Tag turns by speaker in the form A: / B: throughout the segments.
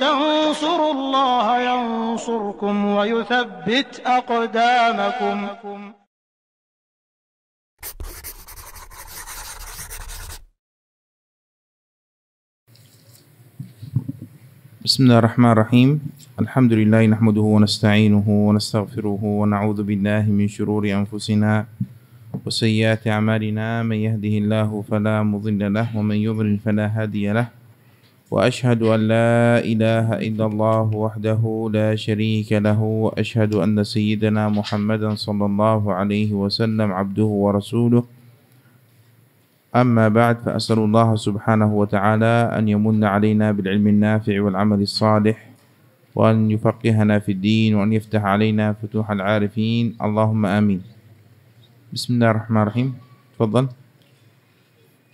A: تنصروا الله ينصركم ويثبت أقدامكم.
B: بسم الله الرحمن الرحيم. الحمد لله نحمده ونستعينه ونستغفره ونعوذ بالله من شرور أنفسنا وسيئات أعمالنا. من يهده الله فلا مضل له ومن يضلل فلا هادي له. وأشهد أن لا إله إلا الله وحده لا شريك له وأشهد أن سيدنا محمدا صلى الله عليه وسلم عبده ورسوله. أما بعد فأسأل الله سبحانه وتعالى أن يمن علينا بالعلم النافع والعمل الصالح وأن يفقهنا في الدين وأن يفتح علينا فتوح العارفين. اللهم آمين. بسم الله الرحمن الرحيم. تفضل.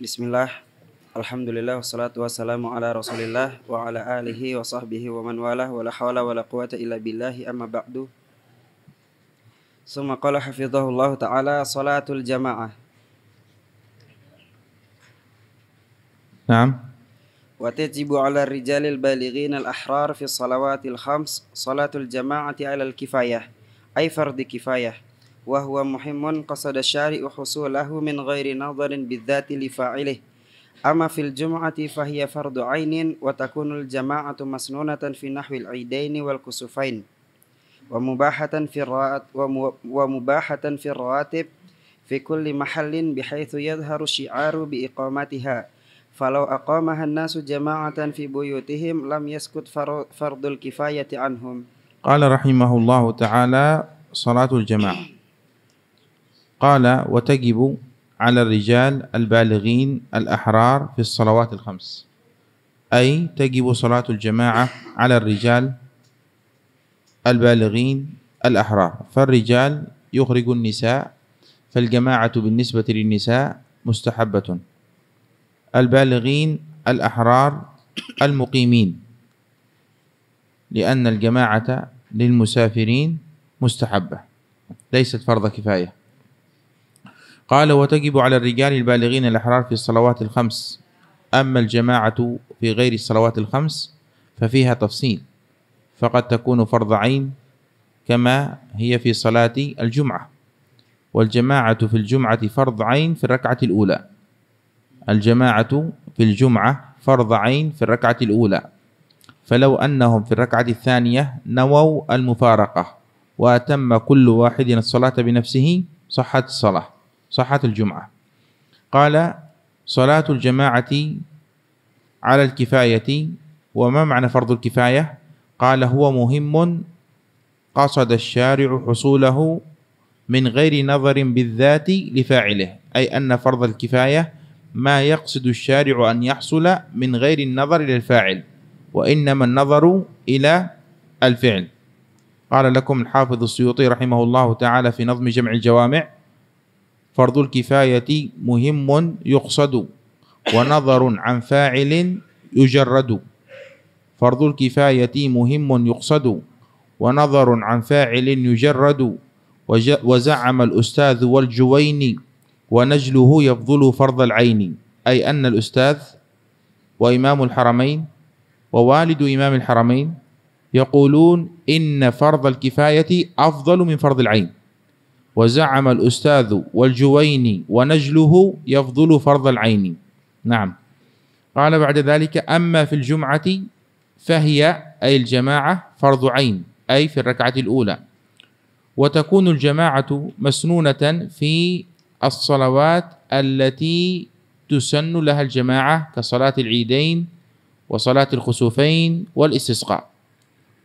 C: بسم الله. الحمد لله والصلاة والسلام على رسول الله وعلى آله وصحبه ومن والاه ولا حول ولا قوة إلا بالله أما بعد ثم قال حفظه الله تعالى صلاة الجماعة
B: نعم
C: وتجب على الرجال البالغين الأحرار في الصلوات الخمس صلاة الجماعة على الكفاية أي فرض كفاية وهو مهم قصد الشارع حصوله من غير نظر بالذات لفاعله أما في الجمعة فهي فرض عين وتكون الجماعة مسنونة في نحو العيدين والكسوفين ومباحة في الرات ومباحة في الرواتب في كل محل بحيث يظهر الشعار بإقامتها. فلو أقامها الناس جماعة في بيوتهم لم يسكت فرض الكفاية عنهم.
B: قال رحمه الله تعالى صلاة الجماعة. قال وتجب على الرجال البالغين الأحرار في الصلوات الخمس. أي تجب صلاة الجماعة على الرجال البالغين الأحرار. فالرجال يخرج النساء فالجماعة بالنسبة للنساء مستحبة. البالغين الأحرار المقيمين لأن الجماعة للمسافرين مستحبة ليست فرض كفاية. قال وتجب على الرجال البالغين الأحرار في الصلوات الخمس. أما الجماعة في غير الصلوات الخمس ففيها تفصيل فقد تكون فرض عين كما هي في صلاة الجمعة. والجماعة في الجمعة فرض عين في الركعة الأولى. الجماعة في الجمعة فرض عين في الركعة الأولى. فلو أنهم في الركعة الثانية نووا المفارقة وأتم كل واحد الصلاة بنفسه صحت الصلاة. صحت الجمعة. قال صلاة الجماعة على الكفاية وما معنى فرض الكفاية؟ قال هو مهم قصد الشارع حصوله من غير نظر بالذات لفاعله أي أن فرض الكفاية ما يقصد الشارع أن يحصل من غير النظر إلى الفاعل وإنما النظر إلى الفعل. قال لكم الحافظ السيوطي رحمه الله تعالى في نظم جمع الجوامع فرض الكفاية مهم يقصد ونظر عن فاعل يجرد. فرض الكفاية مهم يقصد ونظر عن فاعل يجرد. وزعم الأستاذ والجويني ونجله يفضل فرض العين أي أن الأستاذ وإمام الحرمين ووالد إمام الحرمين يقولون إن فرض الكفاية أفضل من فرض العين. وزعم الأستاذ والجويني ونجله يفضل فرض العين. نعم. قال بعد ذلك أما في الجمعة فهي أي الجماعة فرض عين أي في الركعة الأولى. وتكون الجماعة مسنونة في الصلوات التي تسن لها الجماعة كصلاة العيدين وصلاة الخسوفين والاستسقاء.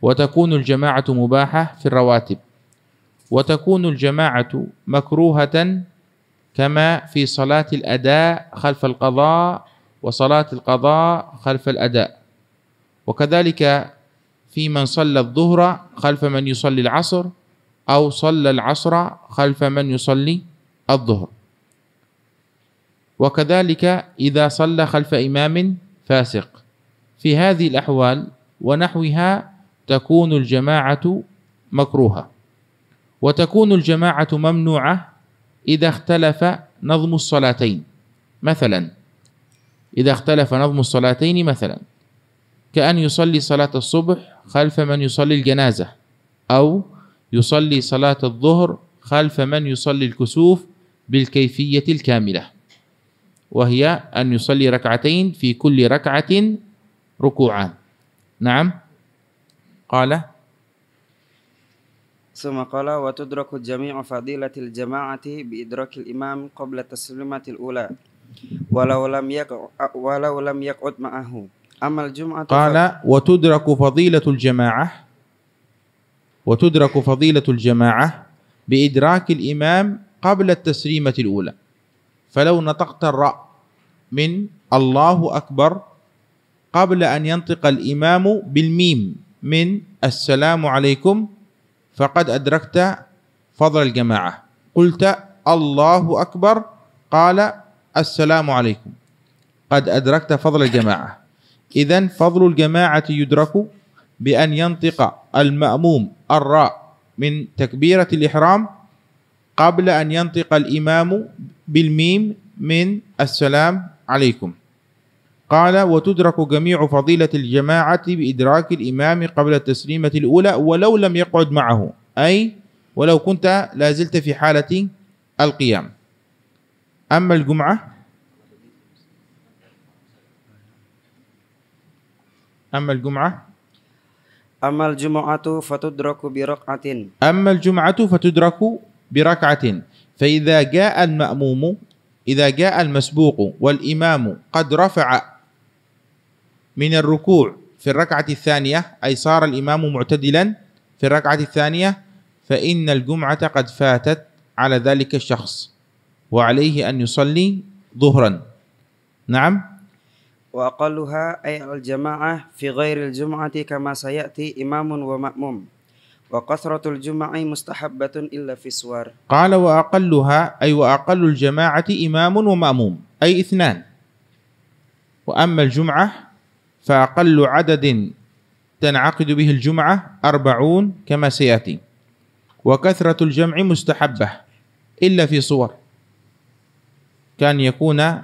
B: وتكون الجماعة مباحة في الرواتب. وتكون الجماعة مكروهة كما في صلاة الأداء خلف القضاء وصلاة القضاء خلف الأداء. وكذلك في من صلى الظهر خلف من يصلي العصر أو صلى العصر خلف من يصلي الظهر. وكذلك إذا صلى خلف إمام فاسق. في هذه الأحوال ونحوها تكون الجماعة مكروهة. وتكون الجماعة ممنوعة إذا اختلف نظم الصلاتين. مثلا إذا اختلف نظم الصلاتين مثلا كأن يصلي صلاة الصبح خلف من يصلي الجنازة أو يصلي صلاة الظهر خلف من يصلي الكسوف بالكيفية الكاملة وهي أن يصلي ركعتين في كل ركعة ركوعان. نعم؟ قال
C: ثم قال وتدرك جميع فضيلة الجماعة بإدراك الإمام قبل التسليمة الأولى ولو لم ولو لم يقعد معه. أما الجمعة
B: قال وتدرك فضيلة الجماعة وتدرك فضيلة الجماعة بإدراك الإمام قبل التسليمة الأولى. فلو نطقت الراء من الله أكبر قبل أن ينطق الإمام بالميم من السلام عليكم فقد أدركت فضل الجماعة. قلت الله أكبر. قال السلام عليكم. قد أدركت فضل الجماعة. إذا فضل الجماعة يدرك بأن ينطق المأموم الراء من تكبيرة الإحرام قبل أن ينطق الإمام بالميم من السلام عليكم. قال وتدرك جميع فضيلة الجماعة بإدراك الإمام قبل التسليمة الأولى ولو لم يقعد معه. أي ولو كنت لازلت في حالة القيام. أما الجمعة؟ أما الجمعة؟
C: أما الجمعة فتدرك بركعة.
B: أما الجمعة فتدرك بركعة. فإذا جاء المأموم إذا جاء المسبوق والإمام قد رفع من الركوع في الركعة الثانية أي صار الإمام معتدلا في الركعة الثانية فإن الجمعة قد فاتت على ذلك الشخص وعليه أن يصلي ظهرا. نعم؟
C: وأقلها أي الجماعة في غير الجمعة كما سيأتي إمام ومأموم. وكثرة الجمع مستحبة إلا في سوار.
B: قال وأقلها أي وأقل الجماعة إمام ومأموم أي اثنان. وأما الجمعة فأقل عدد تنعقد به الجمعة أربعون كما سيأتي. وكثرة الجمع مستحبة إلا في صور. كان يكون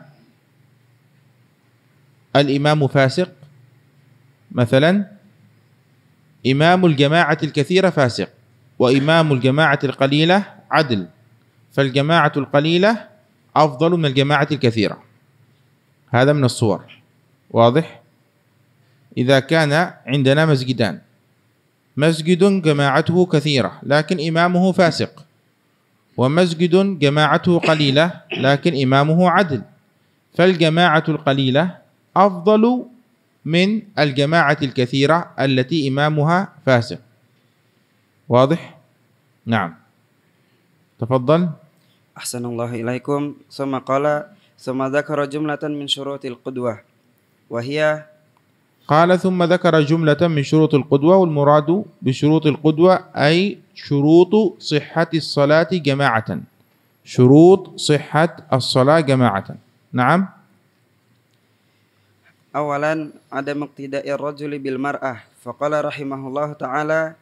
B: الإمام فاسق مثلا إمام الجماعة الكثيرة فاسق وإمام الجماعة القليلة عدل فالجماعة القليلة أفضل من الجماعة الكثيرة. هذا من الصور. واضح؟ إذا كان عندنا مسجدان. مسجد جماعته كثيرة لكن إمامه فاسق. ومسجد جماعته قليلة لكن إمامه عدل. فالجماعة القليلة أفضل من الجماعة الكثيرة التي إمامها فاسق. واضح؟ نعم. تفضل.
C: أحسن الله إليكم. ثم قال ثم ذكر جملة من شروط القدوة وهي
B: قال ثم ذكر جملة من شروط القدوة والمراد بشروط القدوة أي شروط صحة الصلاة جماعة. شروط صحة الصلاة جماعة. نعم.
C: أولا عدم اقتداء الرجل بالمرأة. فقال رحمه الله تعالى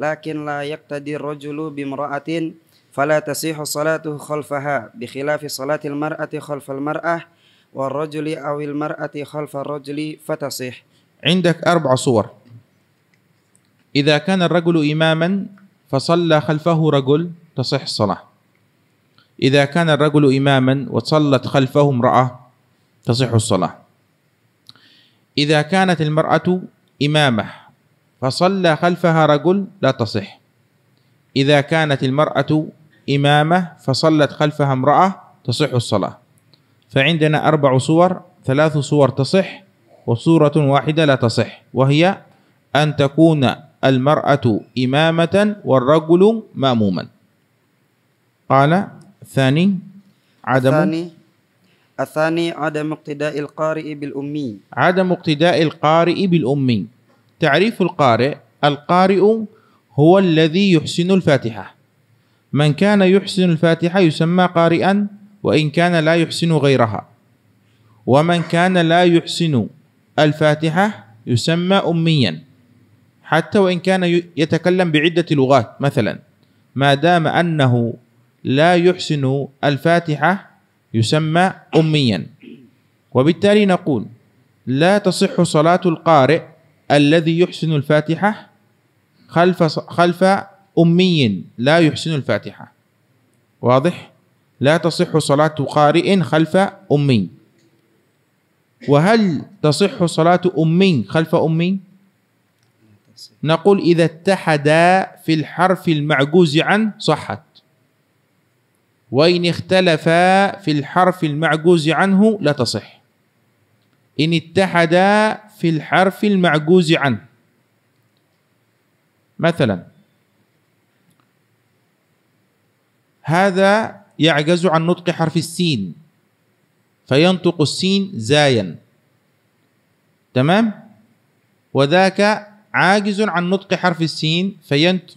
C: لكن لا يقتدي الرجل بامرأة فلا تصيح صلاته خلفها بخلاف صلاة المرأة خلف المرأة والرجل أو المرأة خلف الرجل فتصيح
B: عندك أربع صور. إذا كان الرجل إماما فصلى خلفه رجل تصح الصلاة. إذا كان الرجل إماما وصلت خلفه امرأة تصح الصلاة. إذا كانت المرأة إمامة فصلى خلفها رجل لا تصح. إذا كانت المرأة إمامة فصلت خلفها امرأة تصح الصلاة. فعندنا أربع صور ثلاث صور تصح وصورة واحدة لا تصح وهي أن تكون المرأة إمامة والرجل مأموما. قال الثاني عدم
C: الثاني الثاني عدم اقتداء القارئ بالأمي.
B: عدم اقتداء القارئ بالأمي. تعريف القارئ القارئ هو الذي يحسن الفاتحة. من كان يحسن الفاتحة يسمى قارئا وإن كان لا يحسن غيرها. ومن كان لا يحسن الفاتحة يسمى أميا. حتى وإن كان يتكلم بعدة لغات مثلا ما دام أنه لا يحسن الفاتحة يسمى أميا. وبالتالي نقول لا تصح صلاة القارئ الذي يحسن الفاتحة خلف خلف أمي لا يحسن الفاتحة. واضح؟ لا تصح صلاة قارئ خلف أمي. وهل تصح صلاة أمي خلف أمي؟ نقول إذا اتحدا في الحرف المعجوز عنه صحت. وإن اختلفا في الحرف المعجوز عنه لا تصح. إن اتحدا في الحرف المعجوز عنه مثلا هذا يعجز عن نطق حرف السين. فينطق السين زايا. تمام؟ وذاك عاجز عن نطق حرف السين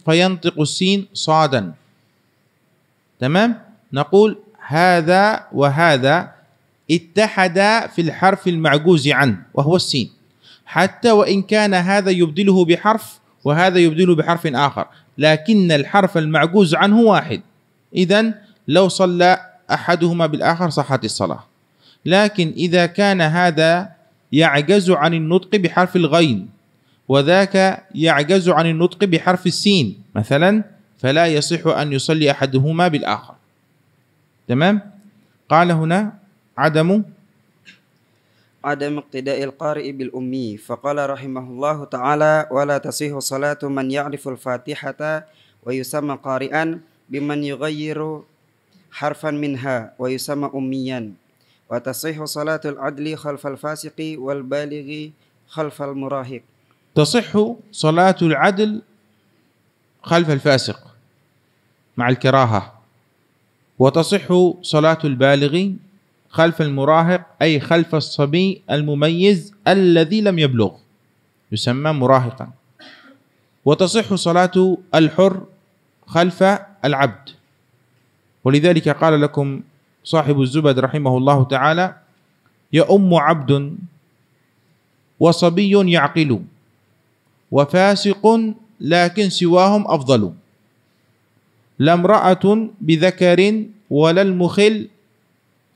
B: فينطق السين صادا. تمام؟ نقول هذا وهذا اتحدا في الحرف المعجوز عنه وهو السين. حتى وإن كان هذا يبدله بحرف وهذا يبدله بحرف آخر. لكن الحرف المعجوز عنه واحد. إذا لو صلى أحدهما بالآخر صحت الصلاة. لكن إذا كان هذا يعجز عن النطق بحرف الغين وذاك يعجز عن النطق بحرف السين مثلا فلا يصح أن يصلي أحدهما بالآخر. تمام؟ قال هنا عدم
C: عدم اقتداء القارئ بالأمي فقال رحمه الله تعالى ولا تصح صلاة من يعرف الفاتحة ويسمى قارئا بمن يغير حرفا منها ويسمى أميا. وتصح صلاة العدل خلف الفاسق والبالغ خلف المراهق.
B: تصح صلاة العدل خلف الفاسق مع الكراهة. وتصح صلاة البالغ خلف المراهق أي خلف الصبي المميز الذي لم يبلغ يسمى مراهقا. وتصح صلاة الحر خلف العبد. ولذلك قال لكم صاحب الزبد رحمه الله تعالى يؤم عبد وصبي يعقل وفاسق لكن سواهم أفضل لا امرأة بذكر ولا المخل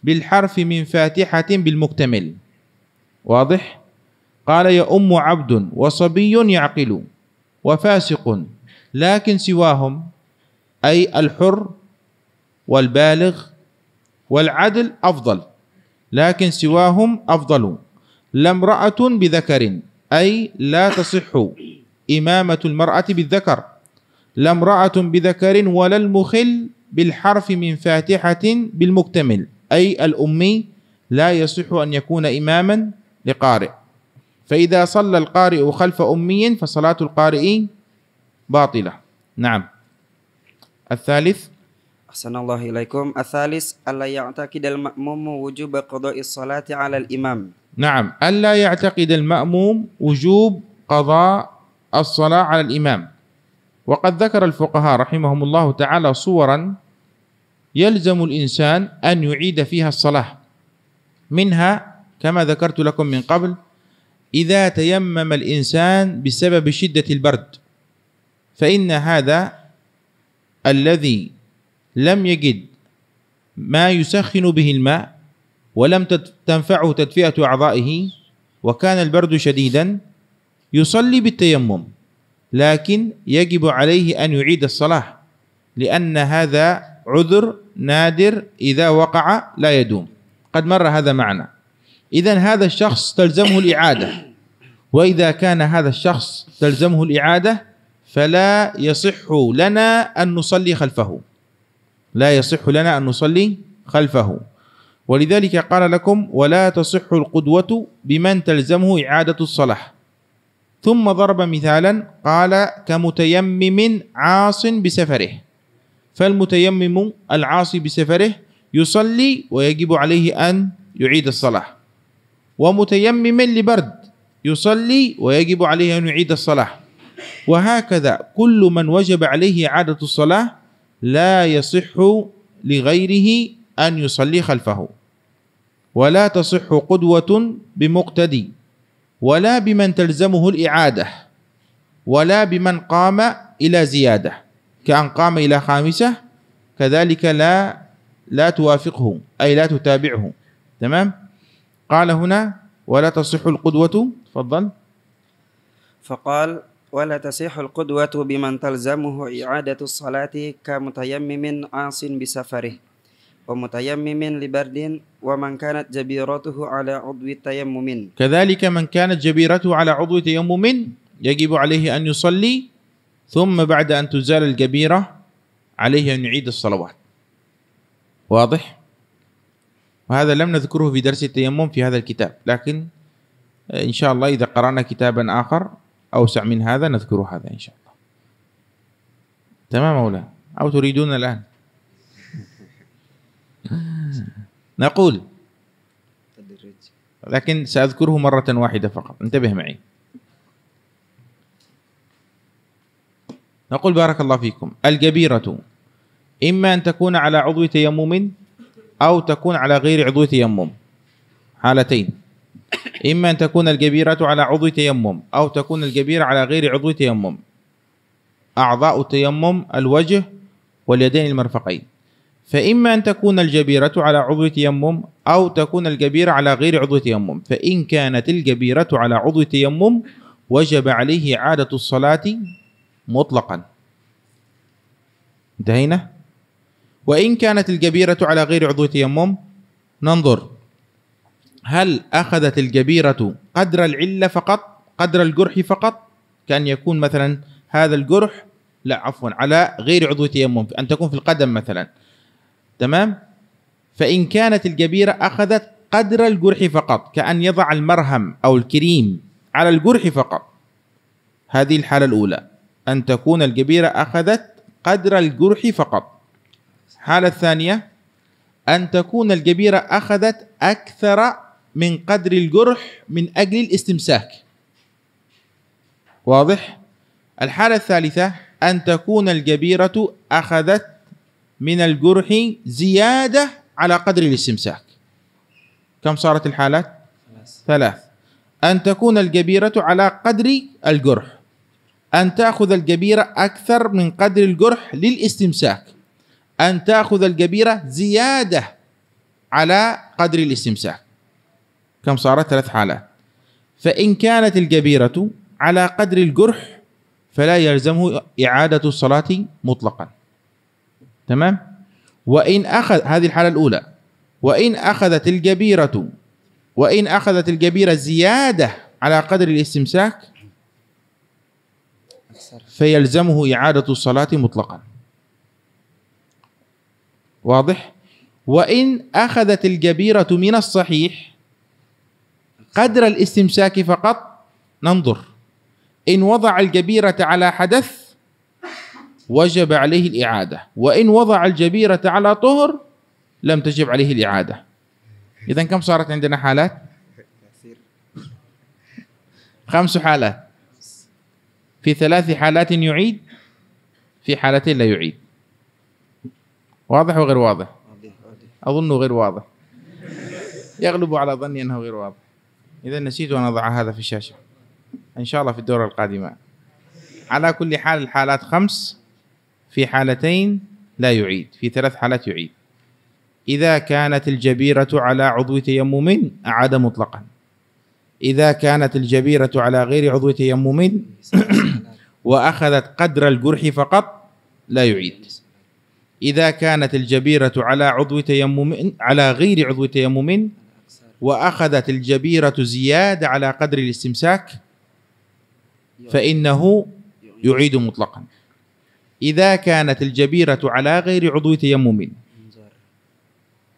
B: بالحرف من فاتحة بالمكتمل. واضح؟ قال يا أم عبد وصبي يعقل وفاسق لكن سواهم أي الحر والبالغ والعدل أفضل لكن سواهم أفضل. لا امرأة بذكر أي لا تصح إمامة المرأة بالذكر. لا امرأة بذكر ولا المخل بالحرف من فاتحة بالمكتمل أي الأمي لا يصح أن يكون إماما لقارئ. فإذا صلى القارئ خلف أمي فصلاة القارئ باطلة. نعم. الثالث
C: أحسن الله إليكم الثالث ألا يعتقد المأموم وجوب قضاء الصلاة على الإمام
B: نعم ألا يعتقد المأموم وجوب قضاء الصلاة على الإمام وقد ذكر الفقهاء رحمهم الله تعالى صورا يلزم الإنسان أن يعيد فيها الصلاة منها كما ذكرت لكم من قبل إذا تيمم الإنسان بسبب شدة البرد فإن هذا الذي لم يجد ما يسخن به الماء ولم تنفعه تدفئة أعضائه وكان البرد شديدا يصلي بالتيمم لكن يجب عليه أن يعيد الصلاة لأن هذا عذر نادر إذا وقع لا يدوم. قد مر هذا معنا. إذا هذا الشخص تلزمه الإعادة. وإذا كان هذا الشخص تلزمه الإعادة فلا يصح لنا أن نصلي خلفه. لا يصح لنا أن نصلي خلفه. ولذلك قال لكم ولا تصح القدوة بمن تلزمه إعادة الصلاة. ثم ضرب مثالا قال كمتيمم عاص بسفره. فالمتيمم العاصي بسفره يصلي ويجب عليه أن يعيد الصلاة. ومتيمم لبرد يصلي ويجب عليه أن يعيد الصلاة. وهكذا كل من وجب عليه إعادة الصلاة لا يصح لغيره أن يصلي خلفه. ولا تصح قدوة بمقتدي ولا بمن تلزمه الإعادة ولا بمن قام إلى زيادة. كأن قام إلى خامسة كذلك لا لا توافقه أي لا تتابعه. تمام؟ قال هنا ولا تصح القدوة. تفضل.
C: فقال ولا تصح القدوة بمن تلزمه إعادة الصلاة كمتيمم عاص بسفره ومتيمم لبرد ومن كانت جبيرته على عضو تيمم
B: كذلك من كانت جبيرته على عضو تيمم يجب عليه أن يصلي ثم بعد أن تزال الجبيرة عليه أن يعيد الصلوات واضح؟ وهذا لم نذكره في درس التيمم في هذا الكتاب لكن إن شاء الله إذا قرأنا كتابا آخر أوسع من هذا نذكر هذا إن شاء الله. تمام أولا أو تريدون الآن؟ نقول. لكن سأذكره مرة واحدة فقط. انتبه معي. نقول بارك الله فيكم. الجبيرة. إما أن تكون على عضو تيمم أو تكون على غير عضو تيمم. حالتين. إما أن تكون الجبيرة على عضو تيمم أو تكون الجبيرة على غير عضو تيمم. أعضاء التيمم الوجه واليدين المرفقين. فإما أن تكون الجبيرة على عضو تيمم أو تكون الجبيرة على غير عضو تيمم. فإن كانت الجبيرة على عضو تيمم وجب عليه إعادة الصلاة مطلقا. انتهينا؟ وإن كانت الجبيرة على غير عضو تيمم ننظر. هل أخذت الجبيرة قدر العلة فقط؟ قدر الجرح فقط؟ كأن يكون مثلا هذا الجرح لا عفوا على غير عضو تيمم أن تكون في القدم مثلا. تمام؟ فإن كانت الجبيرة أخذت قدر الجرح فقط كأن يضع المرهم أو الكريم على الجرح فقط. هذه الحالة الأولى. أن تكون الجبيرة أخذت قدر الجرح فقط. الحالة الثانية أن تكون الجبيرة أخذت أكثر من قدر الجرح من أجل الاستمساك. واضح؟ الحالة الثالثة أن تكون الجبيرة أخذت من الجرح زيادة على قدر الاستمساك. كم صارت الحالات؟ ثلاث. أن تكون الجبيرة على قدر الجرح. أن تأخذ الجبيرة أكثر من قدر الجرح للاستمساك. أن تأخذ الجبيرة زيادة على قدر الاستمساك. كم صارت؟ ثلاث حالات. فإن كانت الجبيرة على قدر الجرح فلا يلزمه إعادة الصلاة مطلقا. تمام؟ وإن أخذ هذه الحالة الأولى. وإن أخذت الجبيرة وإن أخذت الجبيرة زيادة على قدر الاستمساك فيلزمه إعادة الصلاة مطلقا. واضح؟ وإن أخذت الجبيرة من الصحيح قدر الاستمساك فقط ننظر. إن وضع الجبيرة على حدث وجب عليه الإعادة. وإن وضع الجبيرة على طهر لم تجب عليه الإعادة. إذا كم صارت عندنا حالات؟ خمس حالات. في ثلاث حالات يعيد في حالتين لا يعيد. واضح وغير واضح؟ أظنه غير واضح. يغلب على ظني أنه غير واضح. إذا نسيت أن أضع هذا في الشاشة. إن شاء الله في الدورة القادمة. على كل حال الحالات خمس في حالتين لا يعيد في ثلاث حالات يعيد. إذا كانت الجبيرة على عضو تيمم أعاد مطلقا. إذا كانت الجبيرة على غير عضو تيمم وأخذت قدر الجرح فقط لا يعيد. إذا كانت الجبيرة على عضو تيمم على غير عضو تيمم وأخذت الجبيرة زيادة على قدر الاستمساك فإنه يعيد مطلقا. إذا كانت الجبيرة على غير عضو تيمم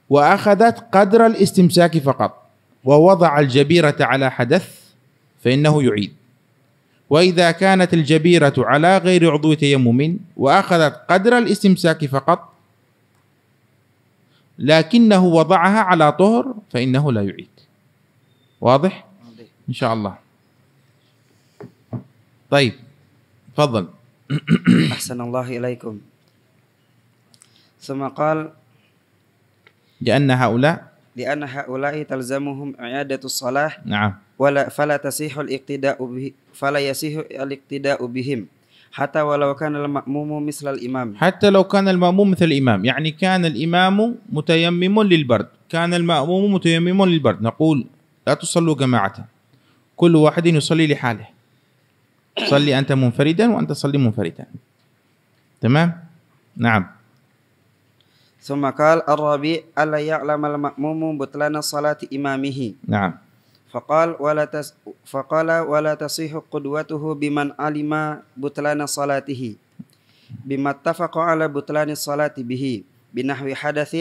B: وأخذت قدر الاستمساك فقط ووضع الجبيرة على حدث فإنه يعيد. وإذا كانت الجبيرة على غير عضو تيمم وأخذت قدر الاستمساك فقط لكنه وضعها على طهر فإنه لا يعيد. واضح؟ إن شاء الله. طيب تفضل.
C: أحسن الله إليكم. ثم قال
B: لأن هؤلاء
C: لأن هؤلاء تلزمهم إعادة الصلاة.
B: نعم.
C: ولا فلا تصح الاقتداء به فلا يصح الاقتداء بهم. حتى ولو كان المأموم مثل الإمام.
B: حتى لو كان المأموم مثل الإمام. يعني كان الإمام متيمم للبرد. كان المأموم متيمم للبرد. نقول لا تصلوا جماعة. كل واحد يصلي لحاله. صلي أنت منفردا وأنت تصلي منفردا. تمام؟ نعم.
C: ثم قال الرابع ألا يعلم المأموم بطلان صلاة إمامه؟
B: نعم.
C: فقال ولا تس فقال ولا تصح قدوته بمن علم بطلان صلاته. بما اتفق على بطلان الصلاة به بنحو حدث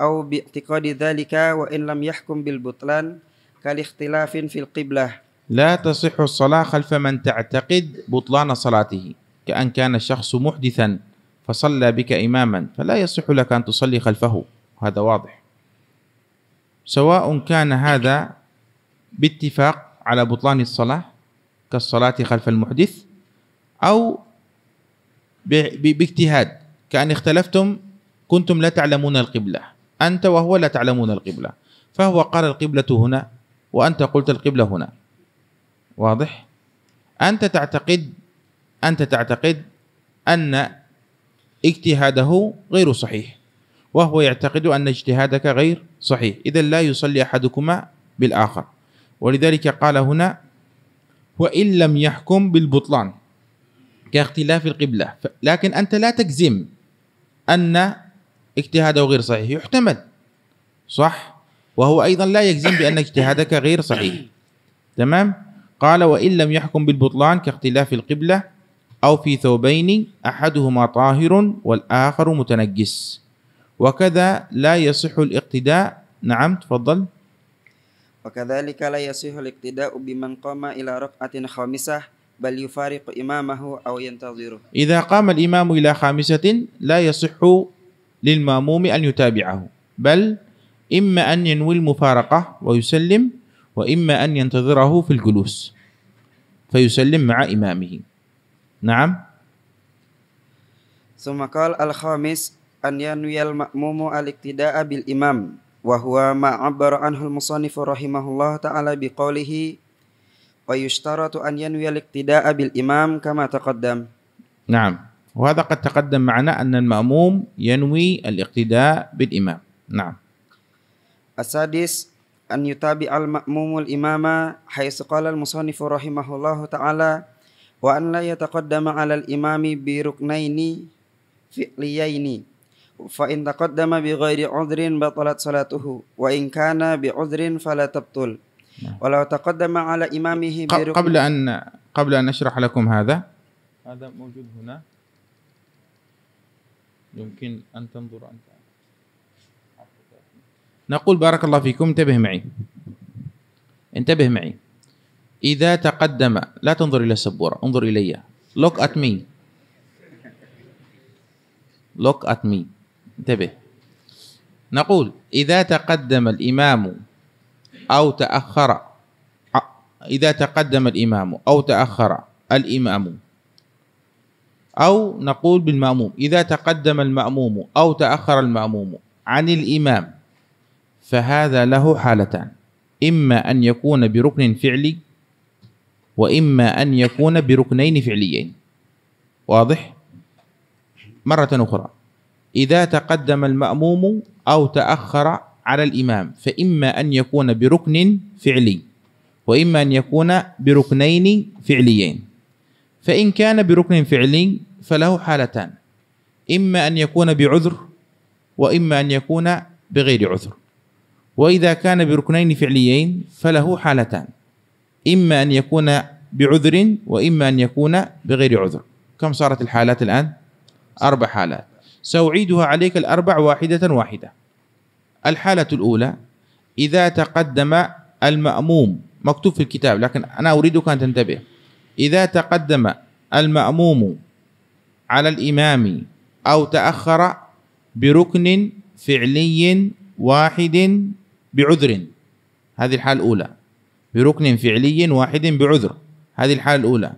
C: أو باعتقاد ذلك وإن لم يحكم بالبطلان كالاختلاف في القبلة.
B: لا تصح الصلاة خلف من تعتقد بطلان صلاته كأن كان الشخص محدثا فصلى بك إماما فلا يصح لك أن تصلي خلفه. هذا واضح. سواء كان هذا باتفاق على بطلان الصلاة كالصلاة خلف المحدث أو باجتهاد. كأن اختلفتم كنتم لا تعلمون القبلة. أنت وهو لا تعلمون القبلة. فهو قال القبلة هنا وأنت قلت القبلة هنا. واضح؟ أنت تعتقد أنت تعتقد أن اجتهاده غير صحيح وهو يعتقد أن اجتهادك غير صحيح. إذا لا يصلي أحدكما بالآخر. ولذلك قال هنا وإن لم يحكم بالبطلان. كاختلاف القبلة. لكن أنت لا تجزم أن اجتهاده غير صحيح يحتمل. صح؟ وهو أيضا لا يجزم بأن اجتهادك غير صحيح. تمام؟ قال وإن لم يحكم بالبطلان كاختلاف القبلة أو في ثوبين أحدهما طاهر والآخر متنجس. وكذا لا يصح الاقتداء. نعم تفضل.
C: وكذلك لا يصح الاقتداء بمن قام إلى ركعة خامسة بل يفارق إمامه أو ينتظره.
B: إذا قام الإمام إلى خامسة لا يصح للمأموم أن يتابعه بل إما أن ينوي المفارقة ويسلم وإما أن ينتظره في الجلوس فيسلم مع إمامه. نعم.
C: ثم قال الخامس أن ينوي المأموم الاقتداء بالإمام. وهو ما عبر عنه المصنف رحمه الله تعالى بقوله ويشترط أن ينوي الاقتداء بالإمام كما تقدم.
B: نعم. وهذا قد تقدم معنا أن المأموم ينوي الاقتداء بالإمام. نعم.
C: السادس أن يتابع المأموم الإمام حيث قال المصنف رحمه الله تعالى وأن لا يتقدم على الإمام بركنين فعليين. فإن تقدم بغير عذر بطلت صلاته وإن كان بعذر فلا تبطل. نعم. ولو تقدم على إمامه
B: قبل أن قبل أن أشرح لكم هذا. هذا موجود هنا. يمكن أن تنظر أنت. نقول بارك الله فيكم. انتبه معي. انتبه معي. إذا تقدم لا تنظر إلى السبورة انظر إلي. Look at me. Look at me. انتبه. نقول إذا تقدم الإمام أو تأخر إذا تقدم الإمام أو تأخر الإمام أو نقول بالمأموم إذا تقدم المأموم أو تأخر المأموم عن الإمام فهذا له حالتان. إما أن يكون بركن فعلي وإما أن يكون بركنين فعليين. واضح؟ مرة أخرى. إذا تقدم المأموم أو تأخر على الإمام فإما أن يكون بركن فعلي وإما أن يكون بركنين فعليين. فإن كان بركن فعلي فله حالتان إما أن يكون بعذر وإما أن يكون بغير عذر. وإذا كان بركنين فعليين فله حالتان إما أن يكون بعذر وإما أن يكون بغير عذر. كم صارت الحالات الآن؟ أربع حالات. سأعيدها عليك الأربع واحدة واحدة. الحالة الأولى إذا تقدم المأموم مكتوب في الكتاب لكن أنا أريدك أن تنتبه. إذا تقدم المأموم على الإمام أو تأخر بركن فعلي واحد بعذر هذه الحالة الأولى. بركن فعلي واحد بعذر هذه الحالة الأولى.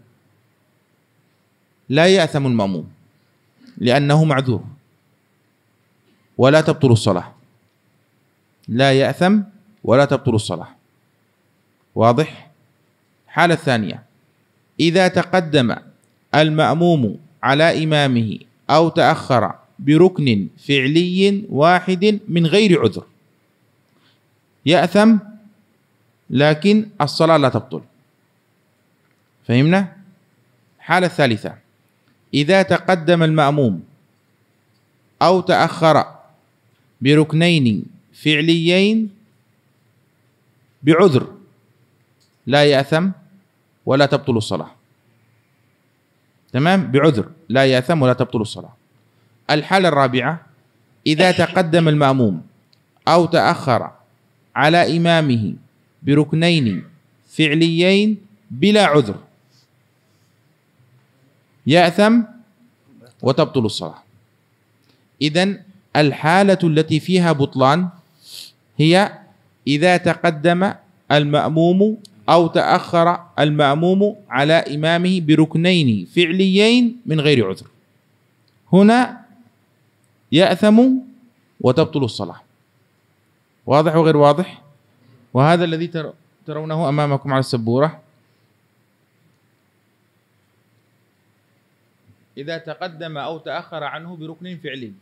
B: لا يأثم المأموم لأنه معذور. ولا تبطل الصلاة. لا يأثم ولا تبطل الصلاة. واضح؟ حالة الثانية. إذا تقدم المأموم على إمامه أو تأخر بركن فعلي واحد من غير عذر يأثم لكن الصلاة لا تبطل. فهمنا؟ الحالة الثالثة. إذا تقدم المأموم أو تأخر بركنين فعليين بعذر لا يأثم ولا تبطل الصلاة. تمام؟ بعذر لا يأثم ولا تبطل الصلاة. الحالة الرابعة إذا تقدم المأموم أو تأخر على إمامه بركنين فعليين بلا عذر يأثم وتبطل الصلاة. إذن الحالة التي فيها بطلان هي إذا تقدم المأموم أو تأخر المأموم على إمامه بركنين فعليين من غير عذر. هنا يأثم وتبطل الصلاة. واضح وغير واضح؟ وهذا الذي ترونه أمامكم على السبورة. إذا تقدم أو تأخر عنه بركن فعلي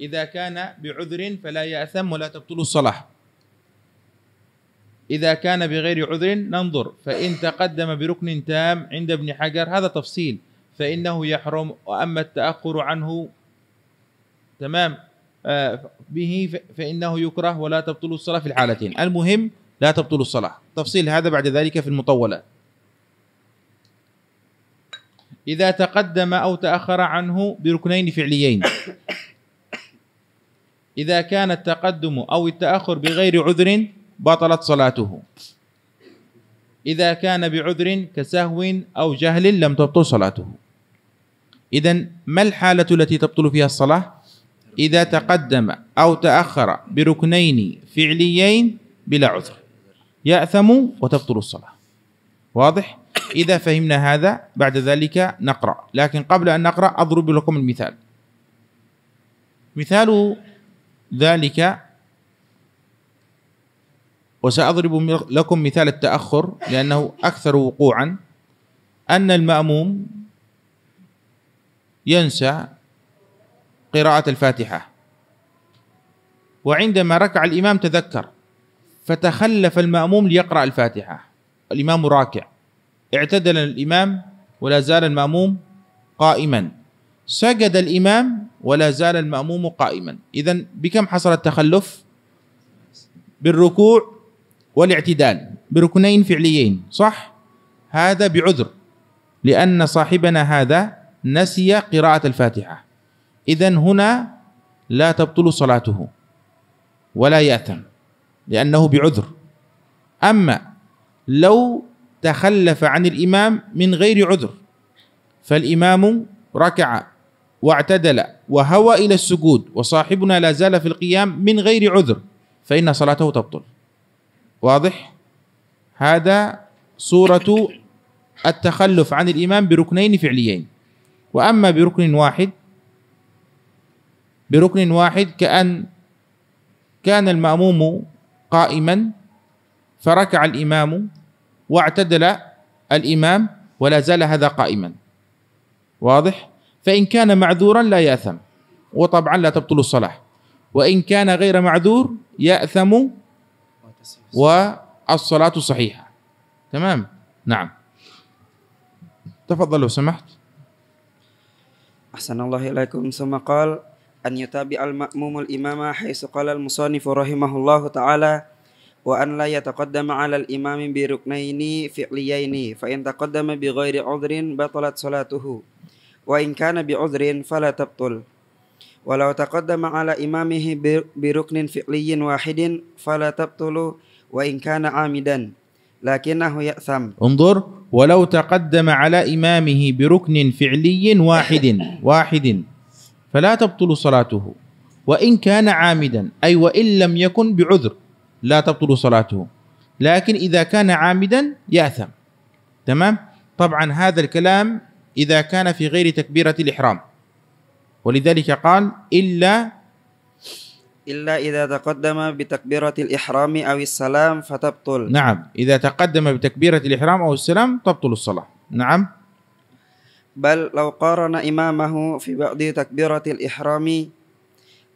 B: إذا كان بعذر فلا يأثم ولا تبطل الصلاة إذا كان بغير عذر ننظر فإن تقدم بركن تام عند ابن حجر هذا تفصيل. فإنه يحرم وأما التأخر عنه تمام آه، به فإنه يكره ولا تبطل الصلاة في الحالتين. المهم لا تبطل الصلاة تفصيل هذا بعد ذلك في المطولات إذا تقدم أو تأخر عنه بركنين فعليين. إذا كان التقدم أو التأخر بغير عذر بطلت صلاته. إذا كان بعذر كسهو أو جهل لم تبطل صلاته. إذا ما الحالة التي تبطل فيها الصلاة؟ إذا تقدم أو تأخر بركنين فعليين بلا عذر. يأثم وتبطل الصلاة. واضح؟ إذا فهمنا هذا بعد ذلك نقرأ. لكن قبل أن نقرأ أضرب لكم المثال. مثال ذلك وسأضرب لكم مثال التأخر لأنه أكثر وقوعا أن المأموم ينسى قراءة الفاتحة. وعندما ركع الإمام تذكر فتخلف المأموم ليقرأ الفاتحة. الإمام راكع. اعتدل الإمام ولا زال المأموم قائما. سجد الإمام ولا زال المأموم قائما. إذا بكم حصل التخلف؟ بالركوع والاعتدال بركنين فعليين صح؟ هذا بعذر لأن صاحبنا هذا نسي قراءة الفاتحة. إذا هنا لا تبطل صلاته ولا يأثم لأنه بعذر. أما لو تخلف عن الإمام من غير عذر فالإمام ركع واعتدل وهوى إلى السجود وصاحبنا لا زال في القيام من غير عذر فإن صلاته تبطل. واضح؟ هذا صورة التخلف عن الإمام بركنين فعليين. وأما بركن واحد بركن واحد كأن كان المأموم قائما فركع الإمام واعتدل الإمام ولا زال هذا قائما. واضح؟ فإن كان معذورا لا يأثم وطبعا لا تبطل الصلاة وإن كان غير معذور يأثم والصلاة صحيحة. تمام؟ نعم. تفضل لو سمحت.
C: أحسن الله إليكم. ثم قال أن يتابع المأموم الإمام حيث قال المصنف رحمه الله تعالى وأن لا يتقدم على الإمام بركنين فعليين فإن تقدم بغير عذر بطلت صلاته. وإن كان بعذر فلا تبطل. ولو تقدم على إمامه بركن فعلي واحد فلا تبطل وإن كان عامدا لكنه يأثم.
B: انظر ولو تقدم على إمامه بركن فعلي واحد واحد فلا تبطل صلاته. وإن كان عامدا أي وإن لم يكن بعذر لا تبطل صلاته. لكن إذا كان عامدا يأثم. تمام؟ طبعا هذا الكلام إذا كان في غير تكبيرة الإحرام. ولذلك قال إلا
C: إلا إذا تقدم بتكبيرة الإحرام أو السلام فتبطل.
B: نعم إذا تقدم بتكبيرة الإحرام أو السلام تبطل الصلاة. نعم.
C: بل لو قارن إمامه في بعض تكبيرة الإحرام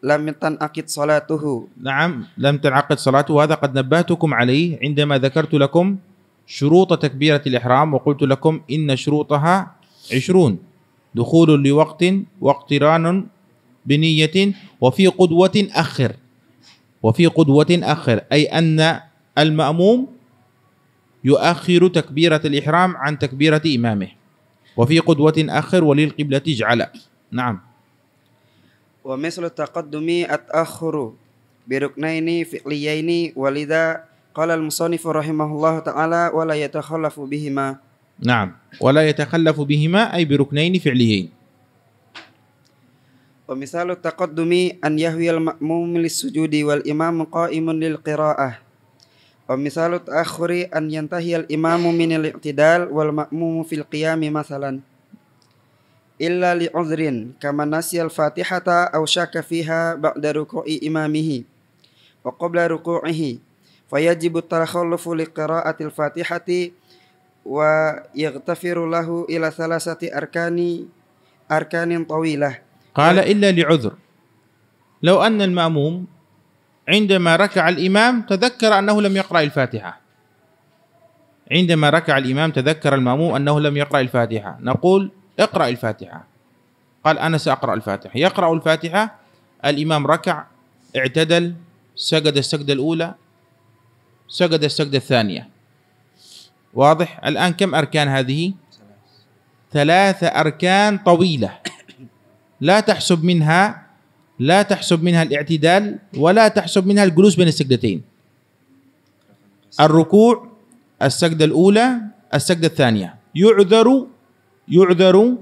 C: لم تنعقد صلاته.
B: نعم لم تنعقد صلاته وهذا قد نبهتكم عليه عندما ذكرت لكم شروط تكبيرة الإحرام وقلت لكم إن شروطها عشرون. دخول لوقت واقتران بنية وفي قدوة أخر. وفي قدوة أخر أي أن المأموم يؤخر تكبيرة الإحرام عن تكبيرة إمامه. وفي قدوة أخر وللقبلة اجعل نعم.
C: ومثل التقدم التأخر بركنين فعليين ولذا قال المصنف رحمه الله تعالى ولا يتخلف بهما
B: نعم. ولا يتخلف بهما أي بركنين فعليين.
C: ومثال التقدم أن يهوي المأموم للسجود والإمام قائم للقراءة. ومثال التأخر أن ينتهي الإمام من الاعتدال والمأموم في القيام مثلا. إلا لعذر كما نسي الفاتحة أو شك فيها بعد ركوع إمامه وقبل ركوعه. فيجب التخلف لقراءة الفاتحة ويغتفر له إلى ثلاثة أركان أركان طويلة.
B: قال إلا لعذر. لو أن المأموم عندما ركع الإمام تذكر أنه لم يقرأ الفاتحة. عندما ركع الإمام تذكر المأموم أنه لم يقرأ الفاتحة. نقول اقرأ الفاتحة. قال أنا سأقرأ الفاتحة. يقرأ الفاتحة الإمام ركع اعتدل سجد السجدة الأولى سجد السجدة الثانية. واضح؟ الآن كم أركان هذه؟ ثلاث أركان طويلة. لا تحسب منها لا تحسب منها الاعتدال ولا تحسب منها الجلوس بين السجدتين. الركوع السجدة الأولى السجدة الثانية. يعذر يعذر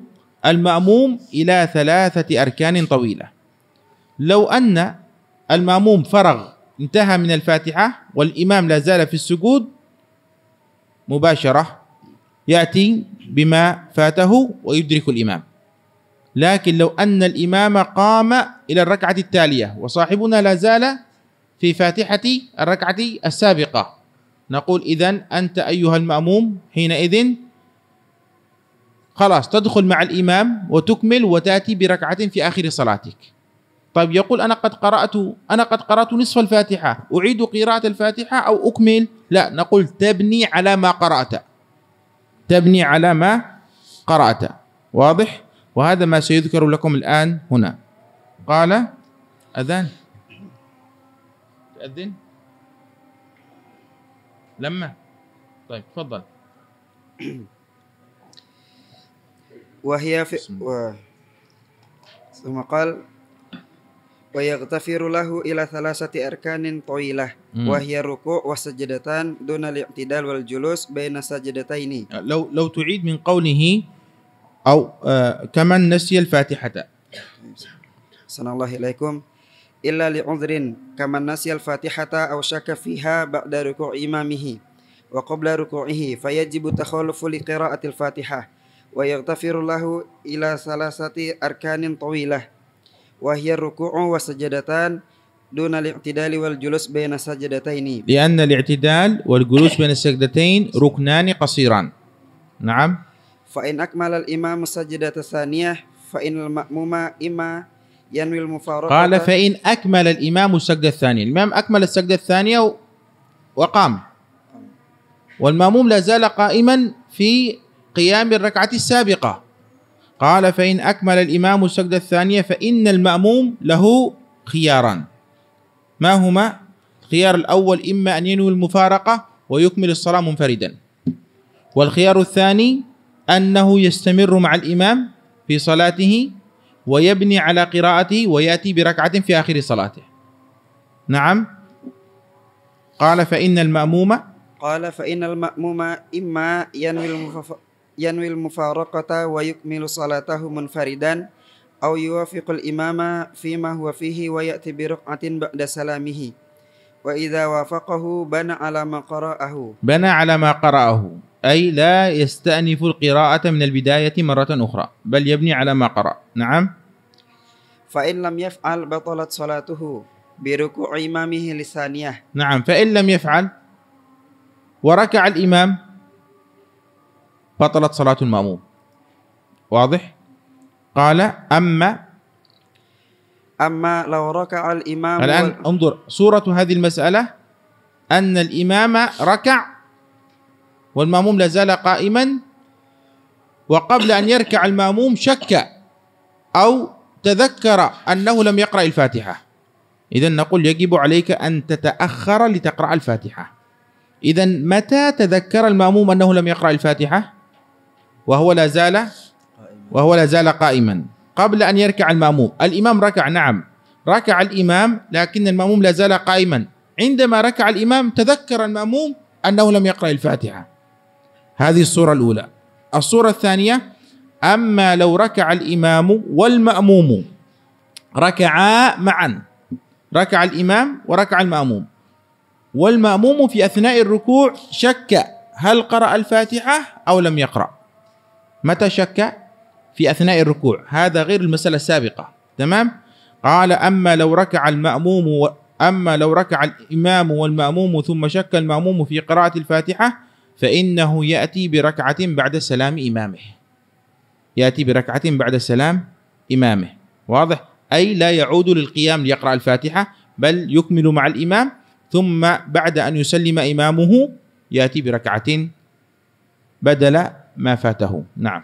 B: المأموم إلى ثلاثة أركان طويلة. لو أن المأموم فرغ انتهى من الفاتحة والإمام لا زال في السجود مباشرة يأتي بما فاته ويدرك الإمام. لكن لو أن الإمام قام إلى الركعة التالية وصاحبنا لا زال في فاتحة الركعة السابقة نقول إذن أنت أيها المأموم حينئذ خلاص تدخل مع الإمام وتكمل وتأتي بركعة في آخر صلاتك. طيب يقول أنا قد قرأت أنا قد قرأت نصف الفاتحة أعيد قراءة الفاتحة أو أكمل؟ لا نقول تبني على ما قرأت. تبني على ما قرأت. واضح؟ وهذا ما سيذكر لكم الآن هنا. قال أذان. تأذن لما؟ طيب تفضل.
C: وهي في و... ثم قال ويغتفر له إلى ثلاثة أركان طويلة
B: مم.
C: وهي الركوع والسجدتان دون الاعتدال والجلوس بين السجدتين.
B: لو لو تعيد من قوله أو آه كمن نسي الفاتحة.
C: صلى الله إليكم. إلا لعذر كمن نسي الفاتحة أو شك فيها بعد ركوع إمامه وقبل ركوعه فيجب التخلف لقراءة الفاتحة ويغتفر له إلى ثلاثة أركان طويلة. وهي الركوع والسجدتان دون الاعتدال والجلوس بين السجدتين.
B: لأن الاعتدال والجلوس بين السجدتين ركنان قصيران. نعم.
C: فإن أكمل الإمام السجدة الثانية فإن المأموم إما ينوي المفارقة.
B: قال فإن أكمل الإمام السجدة الثانية. الإمام أكمل السجدة الثانية وقام. والمأموم لا زال قائما في قيام الركعة السابقة. قال فإن أكمل الإمام السجدة الثانية فإن المأموم له خياران. ما هما؟ الخيار الأول إما أن ينوي المفارقة ويكمل الصلاة منفردا. والخيار الثاني أنه يستمر مع الإمام في صلاته ويبني على قراءته ويأتي بركعة في آخر صلاته. نعم. قال فإن المأموم
C: قال فإن المأموم إما ينوي المف... ينوي المفارقة ويكمل صلاته منفردا أو يوافق الإمام فيما هو فيه ويأتي بركعة بعد سلامه. وإذا وافقه بنى على ما قرأه.
B: بنى على ما قرأه. أي لا يستأنف القراءة من البداية مرة أخرى بل يبني على ما قرأ. نعم.
C: فإن لم يفعل بطلت صلاته بركوع إمامه للثانية
B: نعم. فإن لم يفعل وركع الإمام بطلت صلاة المأموم. واضح؟ قال أما
C: أما لو ركع الإمام
B: الآن
C: وال-
B: انظر صورة هذه المسألة أن الإمام ركع والمأموم لا زال قائما وقبل أن يركع المأموم شك أو تذكر أنه لم يقرأ الفاتحة. إذا نقول يجب عليك أن تتأخر لتقرأ الفاتحة. إذا متى تذكر المأموم أنه لم يقرأ الفاتحة؟ وهو لا زال وهو لا زال قائما. قبل أن يركع المأموم. الإمام ركع نعم. ركع الإمام لكن المأموم لا زال قائما. عندما ركع الإمام تذكر المأموم أنه لم يقرأ الفاتحة. هذه الصورة الأولى. الصورة الثانية أما لو ركع الإمام والمأموم ركعا معا. ركع الإمام وركع المأموم. والمأموم في أثناء الركوع شك هل قرأ الفاتحة أو لم يقرأ. متى شك؟ في أثناء الركوع. هذا غير المسألة السابقة. تمام؟ قال أما لو ركع المأموم و... أما لو ركع الإمام والمأموم ثم شك المأموم في قراءة الفاتحة فإنه يأتي بركعة بعد سلام إمامه. يأتي بركعة بعد سلام إمامه. واضح؟ أي لا يعود للقيام ليقرأ الفاتحة بل يكمل مع الإمام ثم بعد أن يسلم إمامه يأتي بركعة بدل ما فاته. نعم.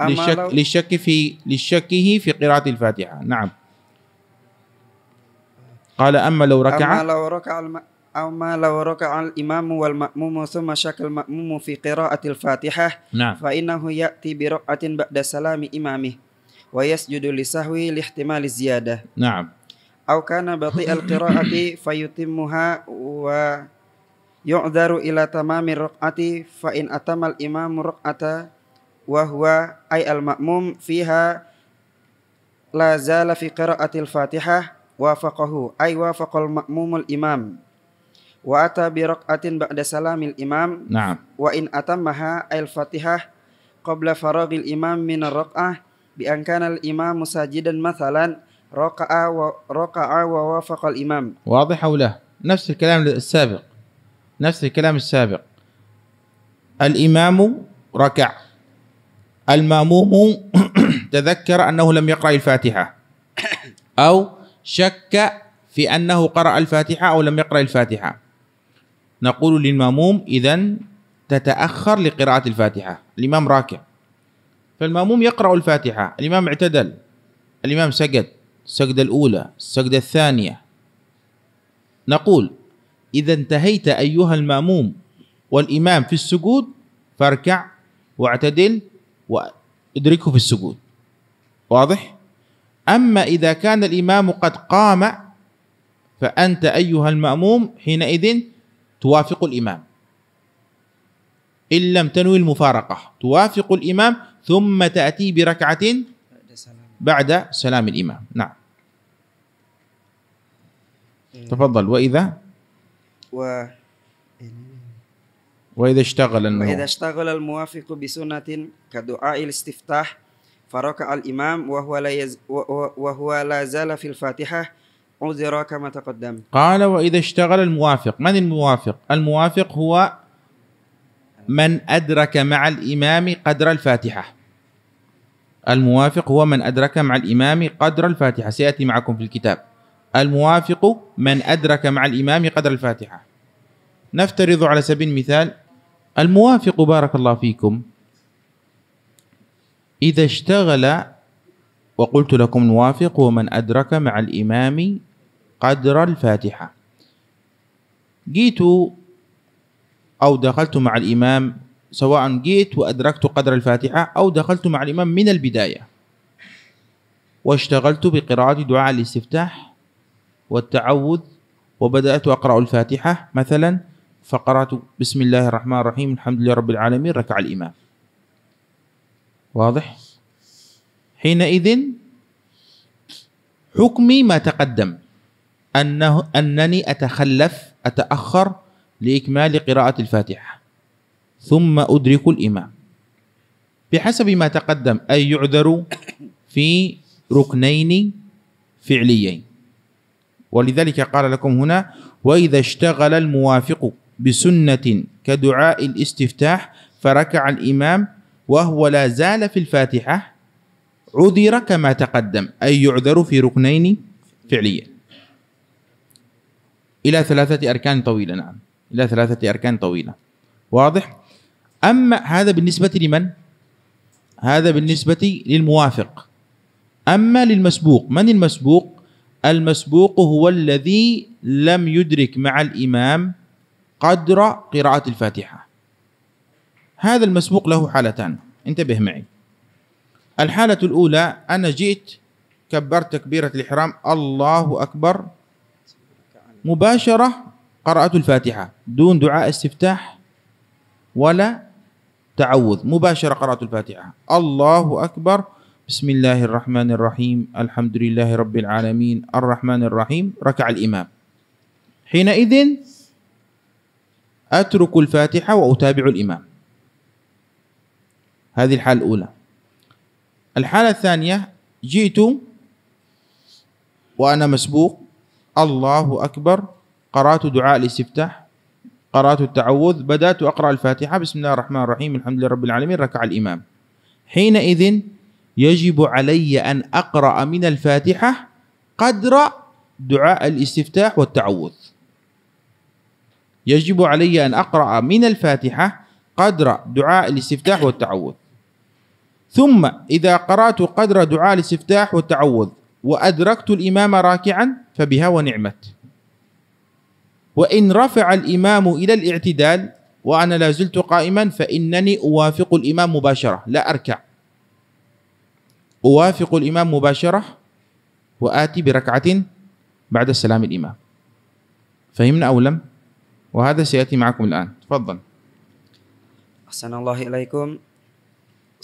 B: للشك, للشك في للشكه في قراءة الفاتحة. نعم. قال أما لو ركع
C: أما لو ركع الم... أما لو ركع الإمام والمأموم ثم شك المأموم في قراءة الفاتحة
B: نعم.
C: فإنه يأتي بركعة بعد سلام إمامه ويسجد لسهوه لاحتمال الزيادة.
B: نعم.
C: أو كان بطيء القراءة فيتمها ويعذر إلى تمام الركعة فإن أتم الإمام ركعة وهو أي المأموم فيها لا زال في قراءة الفاتحة وافقه أي وافق المأموم الإمام. وأتى بركعة بعد سلام الإمام.
B: نعم.
C: وإن أتمها أي الفاتحة قبل فراغ الإمام من الركعة بأن كان الإمام ساجدا مثلا ركع وركع ووافق الإمام.
B: واضح أو لا؟ نفس الكلام السابق. نفس الكلام السابق. الإمام ركع. الماموم تذكر أنه لم يقرأ الفاتحة. أو شك في أنه قرأ الفاتحة أو لم يقرأ الفاتحة. نقول للماموم إذا تتأخر لقراءة الفاتحة. الإمام راكع. فالماموم يقرأ الفاتحة. الإمام اعتدل. الإمام سجد. السجدة الأولى. السجدة الثانية. نقول إذا انتهيت أيها المأموم والإمام في السجود فاركع واعتدل وادركه في السجود. واضح؟ أما إذا كان الإمام قد قام فأنت أيها المأموم حينئذ توافق الإمام. إن لم تنوي المفارقة توافق الإمام ثم تأتي بركعة بعد سلام الإمام. نعم. تفضل. وإذا؟
C: و
B: وإذا اشتغل الموافق
C: وإذا اشتغل الموافق بسنة كدعاء الاستفتاح فركع الإمام وهو لا يز وهو لا زال في الفاتحة. عذر كما تقدم.
B: قال وإذا اشتغل الموافق. من الموافق؟ الموافق هو من أدرك مع الإمام قدر الفاتحة. الموافق هو من أدرك مع الإمام قدر الفاتحة. سيأتي معكم في الكتاب. الموافق من أدرك مع الإمام قدر الفاتحة. نفترض على سبيل المثال الموافق بارك الله فيكم. إذا اشتغل وقلت لكم الموافق هو من أدرك مع الإمام قدر الفاتحة. جيت أو دخلت مع الإمام سواء جيت وأدركت قدر الفاتحة أو دخلت مع الإمام من البداية. واشتغلت بقراءة دعاء الاستفتاح والتعوذ وبدأت أقرأ الفاتحة مثلا فقرأت بسم الله الرحمن الرحيم الحمد لله رب العالمين ركع الإمام. واضح؟ حينئذ حكمي ما تقدم أنه أنني أتخلف أتأخر لإكمال قراءة الفاتحة ثم أدرك الإمام. بحسب ما تقدم أي يعذر في ركنين فعليين. ولذلك قال لكم هنا وإذا اشتغل الموافق بسنة كدعاء الاستفتاح فركع الإمام وهو لا زال في الفاتحة عذر كما تقدم أي يعذر في ركنين فعليا. إلى ثلاثة أركان طويلة نعم. إلى ثلاثة أركان طويلة. واضح؟ أما هذا بالنسبة لمن؟ هذا بالنسبة للموافق. أما للمسبوق من المسبوق؟ المسبوق هو الذي لم يدرك مع الإمام قدر قراءة الفاتحة. هذا المسبوق له حالتان. انتبه معي. الحالة الأولى أنا جئت كبرت تكبيرة الإحرام الله أكبر مباشرة قرأت الفاتحة دون دعاء استفتاح ولا تعوذ مباشرة قرأت الفاتحة الله أكبر بسم الله الرحمن الرحيم الحمد لله رب العالمين الرحمن الرحيم ركع الإمام حينئذ أترك الفاتحة وأتابع الإمام هذه الحالة الأولى الحالة الثانية جئت وأنا مسبوق الله أكبر قرأت دعاء الاستفتاح قرأت التعوذ بدأت أقرأ الفاتحة بسم الله الرحمن الرحيم الحمد لله رب العالمين ركع الإمام حينئذ يجب علي أن أقرأ من الفاتحة قدر دعاء الاستفتاح والتعوذ. يجب علي أن أقرأ من الفاتحة قدر دعاء الاستفتاح والتعوذ. ثم إذا قرأت قدر دعاء الاستفتاح والتعوذ وأدركت الإمام راكعا فبها ونعمت. وإن رفع الإمام إلى الاعتدال وأنا لا زلت قائما فإنني أوافق الإمام مباشرة لا أركع. أوافق الإمام مباشرة وآتي بركعة بعد السلام الإمام. فهمنا أو لم؟ وهذا سيأتي معكم الآن. تفضل.
C: أحسن الله إليكم.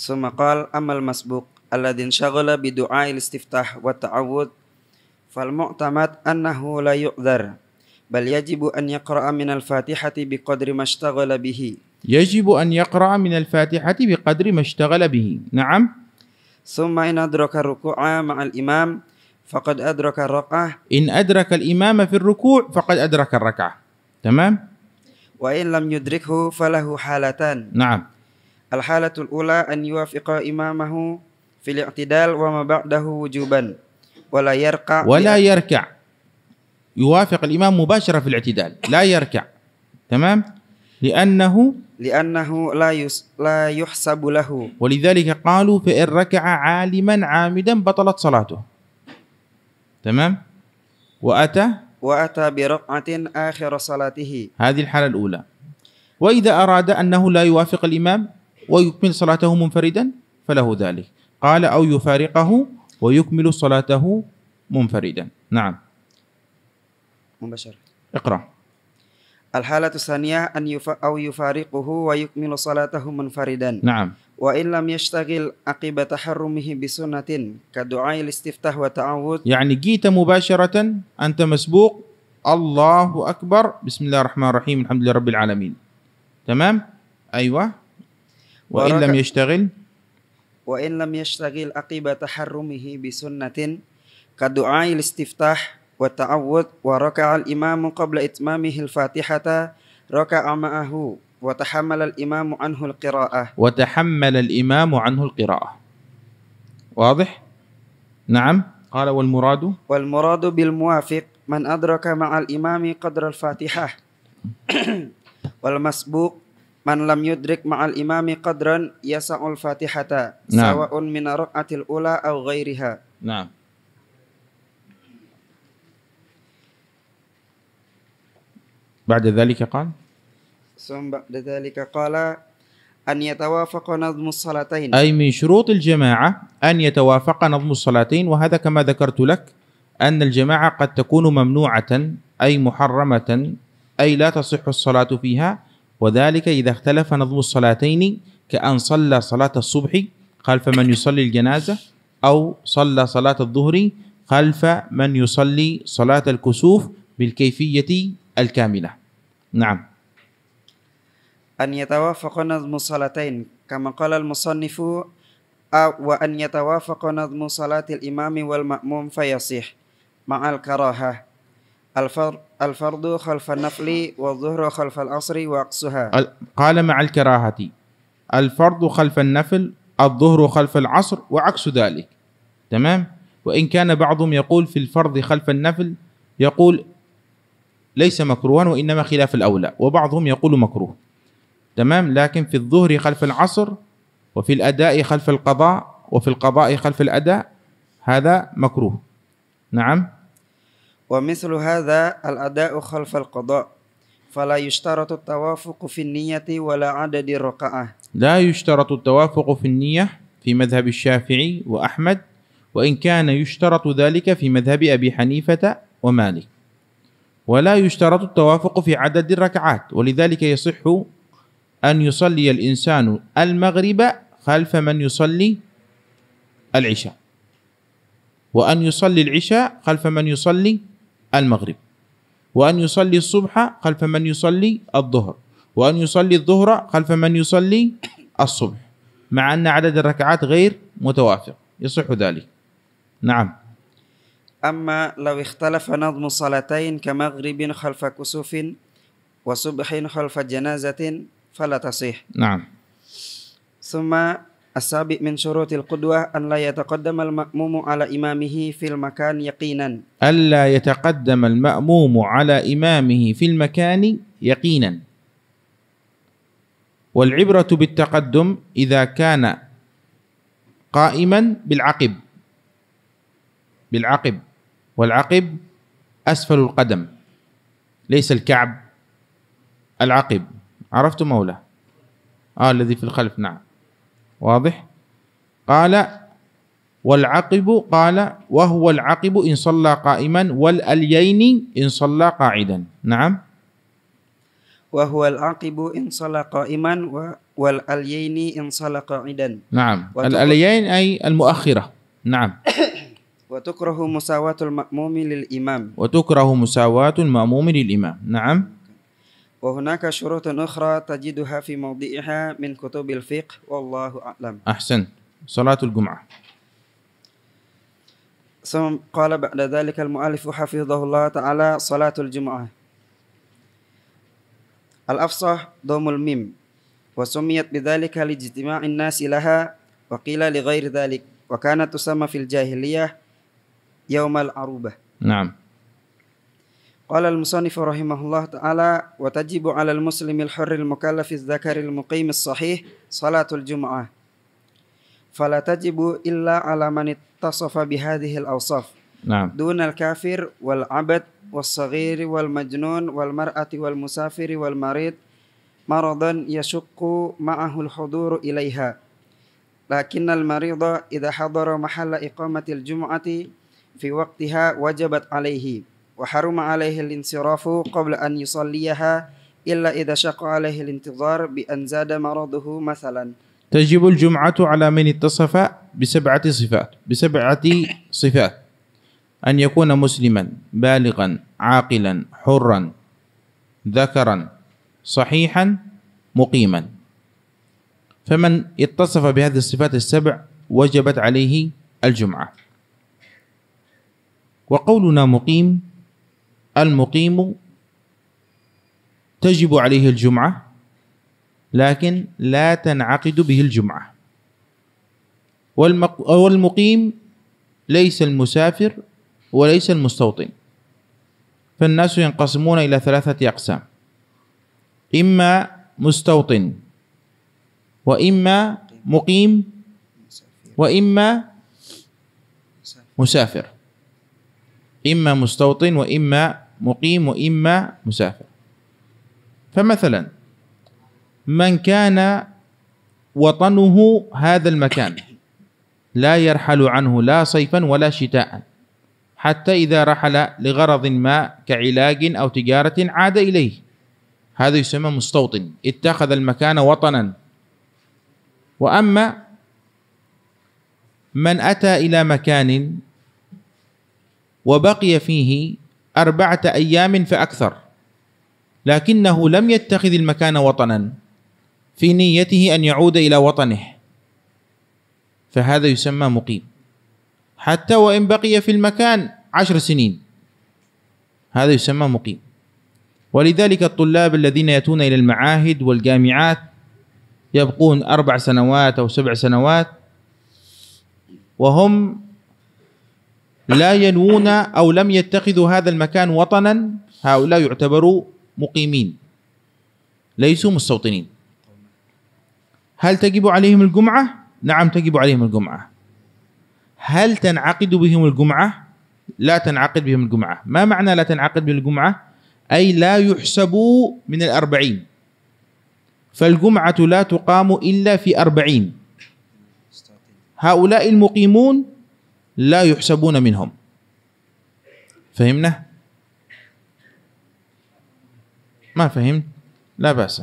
C: ثم قال أما المسبوق الذي انشغل بدعاء الاستفتاح والتعوذ فالمعتمد أنه لا يؤذر بل يجب أن يقرأ من الفاتحة بقدر ما اشتغل به.
B: يجب أن يقرأ من الفاتحة بقدر ما اشتغل به. نعم.
C: ثم إن أدرك الركوع مع الإمام فقد أدرك الركعة.
B: إن أدرك الإمام في الركوع فقد أدرك الركعة. تمام؟
C: وإن لم يدركه فله حالتان.
B: نعم.
C: الحالة الأولى أن يوافق إمامه في الاعتدال وما بعده وجوبا. ولا يركع.
B: ولا يركع. يوافق الإمام مباشرة في الاعتدال. لا يركع. تمام؟ لأنه
C: لأنه لا يس لا يحسب له.
B: ولذلك قالوا فإن ركع عالما عامدا بطلت صلاته. تمام؟ وأتى؟
C: وأتى بركعة آخر صلاته.
B: هذه الحالة الأولى. وإذا أراد أنه لا يوافق الإمام ويكمل صلاته منفردا فله ذلك. قال أو يفارقه ويكمل صلاته منفردا. نعم.
C: مباشرة.
B: اقرأ.
C: الحالة الثانية أن يف أو يفارقه ويكمل صلاته منفردا.
B: نعم.
C: وإن لم يشتغل عقب تحرمه بسنة كدعاء الاستفتاح والتعوذ.
B: يعني جيت مباشرة أنت مسبوق. الله أكبر. بسم الله الرحمن الرحيم. الحمد لله رب العالمين. تمام؟ أيوة. وإن لم يشتغل؟
C: وإن لم يشتغل عقب تحرمه بسنة كدعاء الاستفتاح والتعوذ وركع الإمام قبل إتمامه الفاتحة ركع معه وتحمل الإمام عنه القراءة.
B: وتحمل الإمام عنه القراءة. واضح؟ نعم. قال والمراد؟
C: والمراد بالموافق من أدرك مع الإمام قدر الفاتحة. والمسبوق من لم يدرك مع الإمام قدرا يسع الفاتحة
B: نعم.
C: سواء من الركعة الأولى أو غيرها.
B: نعم. بعد ذلك قال؟
C: ثم بعد ذلك قال أن يتوافق نظم الصلاتين.
B: أي من شروط الجماعة أن يتوافق نظم الصلاتين وهذا كما ذكرت لك أن الجماعة قد تكون ممنوعة أي محرمة أي لا تصح الصلاة فيها وذلك إذا اختلف نظم الصلاتين كأن صلى صلاة الصبح خلف من يصلي الجنازة أو صلى صلاة الظهر خلف من يصلي صلاة الكسوف بالكيفية الكاملة. نعم.
C: أن يتوافق نظم الصلاتين كما قال المصنف وأن يتوافق نظم صلاة الإمام والمأموم فيصح مع الكراهة. الفرض الفرض خلف النفل والظهر خلف العصر
B: ال- قال مع الكراهة الفرض خلف النفل الظهر خلف العصر وعكس ذلك. تمام؟ وإن كان بعضهم يقول في الفرض خلف النفل يقول ليس مكروها وإنما خلاف الأولى وبعضهم يقول مكروه. تمام؟ لكن في الظهر خلف العصر وفي الأداء خلف القضاء وفي القضاء خلف الأداء هذا مكروه. نعم؟
C: ومثل هذا الأداء خلف القضاء فلا يشترط التوافق في النية ولا عدد الركعة
B: لا يشترط التوافق في النية في مذهب الشافعي وأحمد وإن كان يشترط ذلك في مذهب أبي حنيفة ومالك. ولا يشترط التوافق في عدد الركعات ولذلك يصح أن يصلي الإنسان المغرب خلف من يصلي العشاء وأن يصلي العشاء خلف من يصلي المغرب وأن يصلي الصبح خلف من يصلي الظهر وأن يصلي الظهر خلف من يصلي الصبح مع أن عدد الركعات غير متوافق يصح ذلك. نعم.
C: أما لو اختلف نظم صلاتين كمغرب خلف كسوف وصبح خلف جنازة فلا تصح.
B: نعم.
C: ثم السابق من شروط القدوة أن لا يتقدم المأموم على إمامه في المكان يقينا.
B: ألا يتقدم المأموم على إمامه في المكان يقينا. والعبرة بالتقدم إذا كان قائما بالعقب. بالعقب. والعقب أسفل القدم ليس الكعب العقب. عرفت مولاه؟ آه الذي في الخلف نعم. واضح؟ قال والعقب قال وهو العقب إن صلى قائما والأليين إن صلى قاعدا. نعم.
C: وهو العقب إن صلى قائما والأليين إن صلى قاعدا.
B: نعم. الأليين أي المؤخرة. نعم.
C: وتكره مساواة المأموم للإمام.
B: وتكره مساواة المأموم للإمام. نعم.
C: وهناك شروط أخرى تجدها في موضعها من كتب الفقه والله أعلم.
B: أحسن. صلاة الجمعة.
C: ثم قال بعد ذلك المؤلف حفظه الله تعالى صلاة الجمعة. الأفصح ضم الميم وسميت بذلك لاجتماع الناس لها وقيل لغير ذلك وكانت تسمى في الجاهلية يوم العروبة.
B: نعم.
C: قال المصنف رحمه الله تعالى وتجب على المسلم الحر المكلف الذكر المقيم الصحيح صلاة الجمعة. فلا تجب إلا على من اتصف بهذه الأوصاف.
B: نعم.
C: دون الكافر والعبد والصغير والمجنون والمرأة والمسافر والمريض مرضا يشق معه الحضور إليها. لكن المريض إذا حضر محل إقامة الجمعة في وقتها وجبت عليه وحرم عليه الانصراف قبل أن يصليها إلا إذا شق عليه الانتظار بأن زاد مرضه مثلا.
B: تجب الجمعة على من اتصف بسبعة صفات بسبعة صفات. أن يكون مسلما بالغا عاقلا حرا ذكرا صحيحا مقيما. فمن اتصف بهذه الصفات السبع وجبت عليه الجمعة. وقولنا مقيم المقيم تجب عليه الجمعة لكن لا تنعقد به الجمعة. والمق... والمقيم ليس المسافر وليس المستوطن. فالناس ينقسمون إلى ثلاثة أقسام. إما مستوطن وإما مقيم وإما مسافر. إما مستوطن وإما مقيم وإما مسافر. فمثلا من كان وطنه هذا المكان لا يرحل عنه لا صيفا ولا شتاء حتى إذا رحل لغرض ما كعلاج أو تجارة عاد إليه. هذا يسمى مستوطن اتخذ المكان وطنا. وأما من أتى إلى مكان وبقي فيه أربعة أيام فأكثر. لكنه لم يتخذ المكان وطنا في نيته أن يعود إلى وطنه. فهذا يسمى مقيم. حتى وإن بقي في المكان عشر سنين. هذا يسمى مقيم. ولذلك الطلاب الذين يأتون إلى المعاهد والجامعات يبقون أربع سنوات أو سبع سنوات. وهم لا ينوون أو لم يتخذوا هذا المكان وطنا هؤلاء يعتبروا مقيمين ليسوا مستوطنين هل تجب عليهم الجمعة؟ نعم تجب عليهم الجمعة هل تنعقد بهم الجمعة؟ لا تنعقد بهم الجمعة ما معنى لا تنعقد بهم الجمعة؟ أي لا يحسبوا من الأربعين فالجمعة لا تقام إلا في أربعين هؤلاء المقيمون لا يحسبون منهم. فهمنا؟ ما فهمت؟ لا بأس.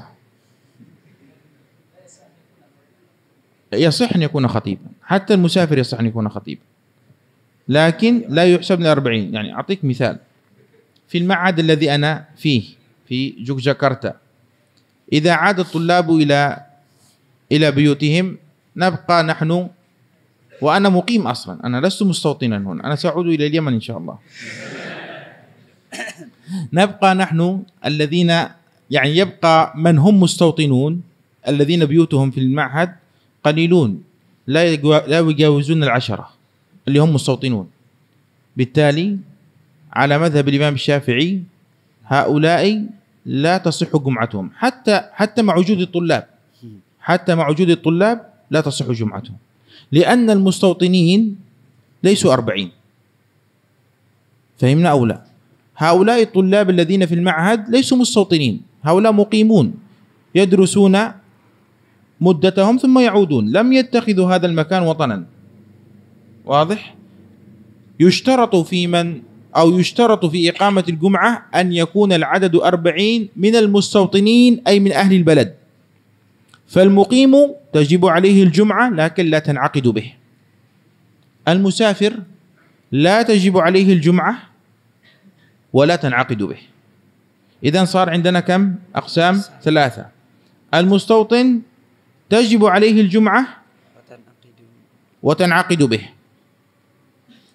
B: يصح أن يكون خطيبا. حتى المسافر يصح أن يكون خطيبا. لكن لا يحسب من أربعين يعني أعطيك مثال. في المعهد الذي أنا فيه في جوكجاكرتا إذا عاد الطلاب إلى إلى بيوتهم نبقى نحن وأنا مقيم أصلا. أنا لست مستوطنا هنا. أنا سأعود إلى اليمن إن شاء الله. نبقى نحن الذين يعني يبقى من هم مستوطنون الذين بيوتهم في المعهد قليلون. لا لا يجاوزون العشرة اللي هم مستوطنون. بالتالي على مذهب الإمام الشافعي هؤلاء لا تصح جمعتهم. حتى حتى مع وجود الطلاب. حتى مع وجود الطلاب لا تصح جمعتهم. لأن المستوطنين ليسوا أربعين. فهمنا أو لا؟ هؤلاء الطلاب الذين في المعهد ليسوا مستوطنين. هؤلاء مقيمون يدرسون مدتهم ثم يعودون. لم يتخذوا هذا المكان وطنا. واضح؟ يشترط في من؟ أو يشترط في إقامة الجمعة أن يكون العدد أربعين من المستوطنين أي من أهل البلد. فالمقيم تجب عليه الجمعة لكن لا تنعقد به. المسافر لا تجب عليه الجمعة ولا تنعقد به. إذا صار عندنا كم؟ أقسام ثلاثة. المستوطن تجب عليه الجمعة وتنعقد به.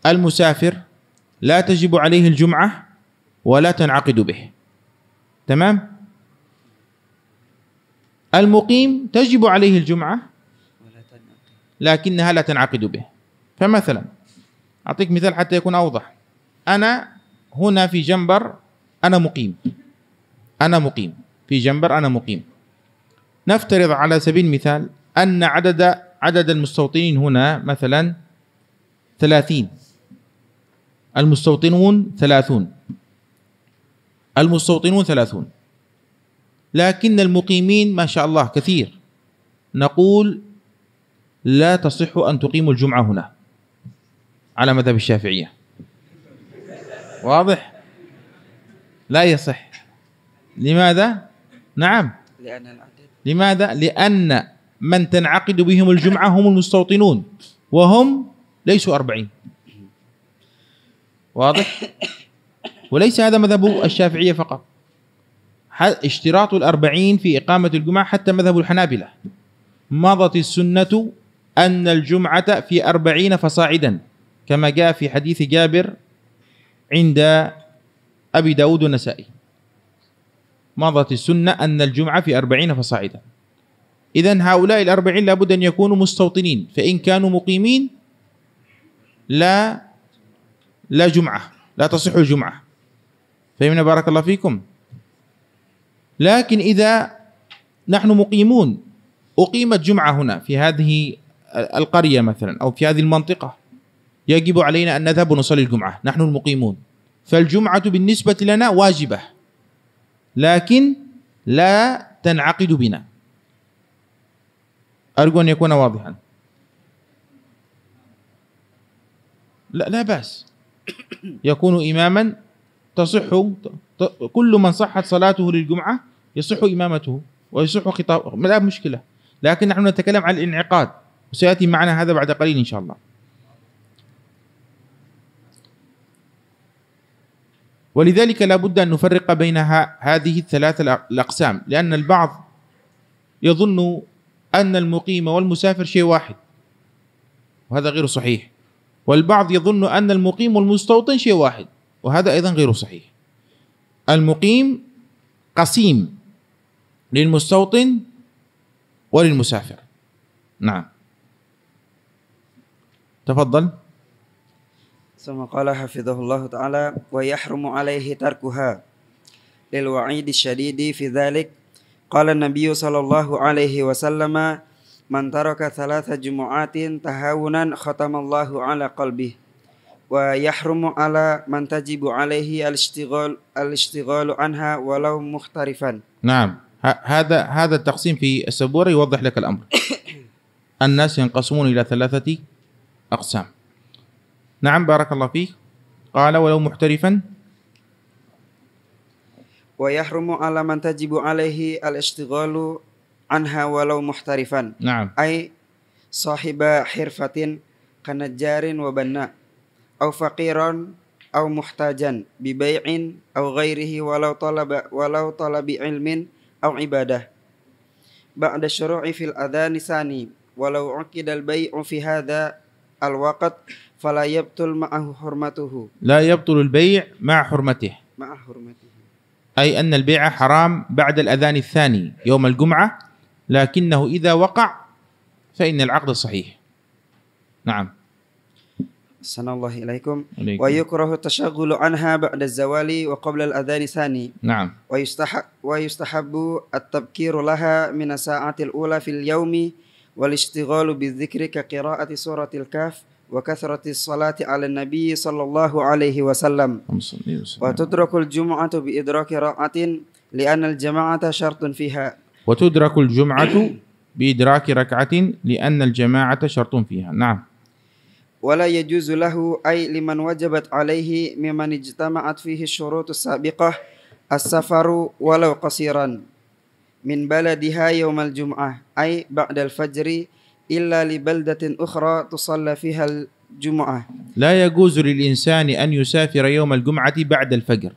B: المسافر لا تجب عليه الجمعة ولا تنعقد به. تمام؟ المقيم تجب عليه الجمعة لكنها لا تنعقد به. فمثلا أعطيك مثال حتى يكون أوضح. أنا هنا في جنبر أنا مقيم. أنا مقيم. في جنبر أنا مقيم. نفترض على سبيل المثال أن عدد عدد المستوطنين هنا مثلا ثلاثين. المستوطنون ثلاثون. المستوطنون ثلاثون. لكن المقيمين ما شاء الله كثير. نقول لا تصح أن تقيموا الجمعة هنا على مذهب الشافعية. واضح؟ لا يصح. لماذا؟ نعم.
C: لأن
B: لماذا؟ لأن من تنعقد بهم الجمعة هم المستوطنون وهم ليسوا أربعين. واضح؟ وليس هذا مذهب الشافعية فقط. اشتراط الأربعين في إقامة الجمعة حتى مذهب الحنابلة. مضت السنة أن الجمعة في أربعين فصاعدا كما جاء في حديث جابر عند أبي داود والنسائي. مضت السنة أن الجمعة في أربعين فصاعدا. إذا هؤلاء الأربعين لابد أن يكونوا مستوطنين فإن كانوا مقيمين لا لا جمعة لا تصح الجمعة. فهمنا بارك الله فيكم. لكن إذا نحن مقيمون أقيمت جمعة هنا في هذه القرية مثلا أو في هذه المنطقة يجب علينا أن نذهب ونصلي الجمعة. نحن المقيمون. فالجمعة بالنسبة لنا واجبة لكن لا تنعقد بنا. أرجو أن يكون واضحا. لا لا بأس. يكون إماما تصح كل من صحت صلاته للجمعة يصح إمامته ويصح خطاب لا مشكلة. لكن نحن نتكلم عن الانعقاد. وسيأتي معنا هذا بعد قليل إن شاء الله. ولذلك لا بد أن نفرق بين هذه الثلاث الأقسام. لأن البعض يظن أن المقيم والمسافر شيء واحد وهذا غير صحيح. والبعض يظن أن المقيم والمستوطن شيء واحد. وهذا أيضا غير صحيح. المقيم قسيم للمستوطن وللمسافر. نعم. تفضل.
C: ثم قال حفظه الله تعالى ويحرم عليه تركها للوعيد الشديد في ذلك. قال النبي صلى الله عليه وسلم من ترك ثلاث جمعات تهاونا ختم الله على قلبه. ويحرم على من تجب عليه الاشتغال الاشتغال عنها ولو محترفا
B: نعم. ه- هذا هذا التقسيم في السبورة يوضح لك الأمر. الناس ينقسمون إلى ثلاثة أقسام. نعم بارك الله فيك. قال ولو محترفا.
C: ويحرم على من تجب عليه الاشتغال عنها ولو محترفا.
B: نعم.
C: أي صاحب حرفة كنجار وبناء. أو فقيرا أو محتاجا ببيع أو غيره ولو طلب ولو طلب علم أو عبادة. بعد الشروع في الأذان ثاني ولو عقد البيع في هذا الوقت فلا يبطل معه حرمته.
B: لا يبطل البيع مع حرمته.
C: مع حرمته.
B: أي أن البيع حرام بعد الأذان الثاني يوم الجمعة لكنه إذا وقع فإن العقد صحيح. نعم.
C: أحسن الله إليكم
B: عليكم.
C: ويكره التشغل عنها بعد الزوال وقبل الأذان الثاني
B: نعم
C: ويستحب, ويستحب التبكير لها من الساعة الأولى في اليوم والاشتغال بالذكر كقراءة سورة الكهف وكثرة الصلاة على النبي صلى الله عليه
B: وسلم.
C: وتترك الجمعة بإدراك ركعة لأن الجماعة شرط فيها
B: وتدرك الجمعة بإدراك ركعة لأن الجماعة شرط فيها نعم
C: ولا يجوز له أي لمن وجبت عليه ممن اجتمعت فيه الشروط السابقة السفر ولو قصيرا من بلدها يوم الجمعة أي بعد الفجر إلا لبلدة أخرى تصلى فيها الجمعة.
B: لا يجوز للإنسان أن يسافر يوم الجمعة بعد الفجر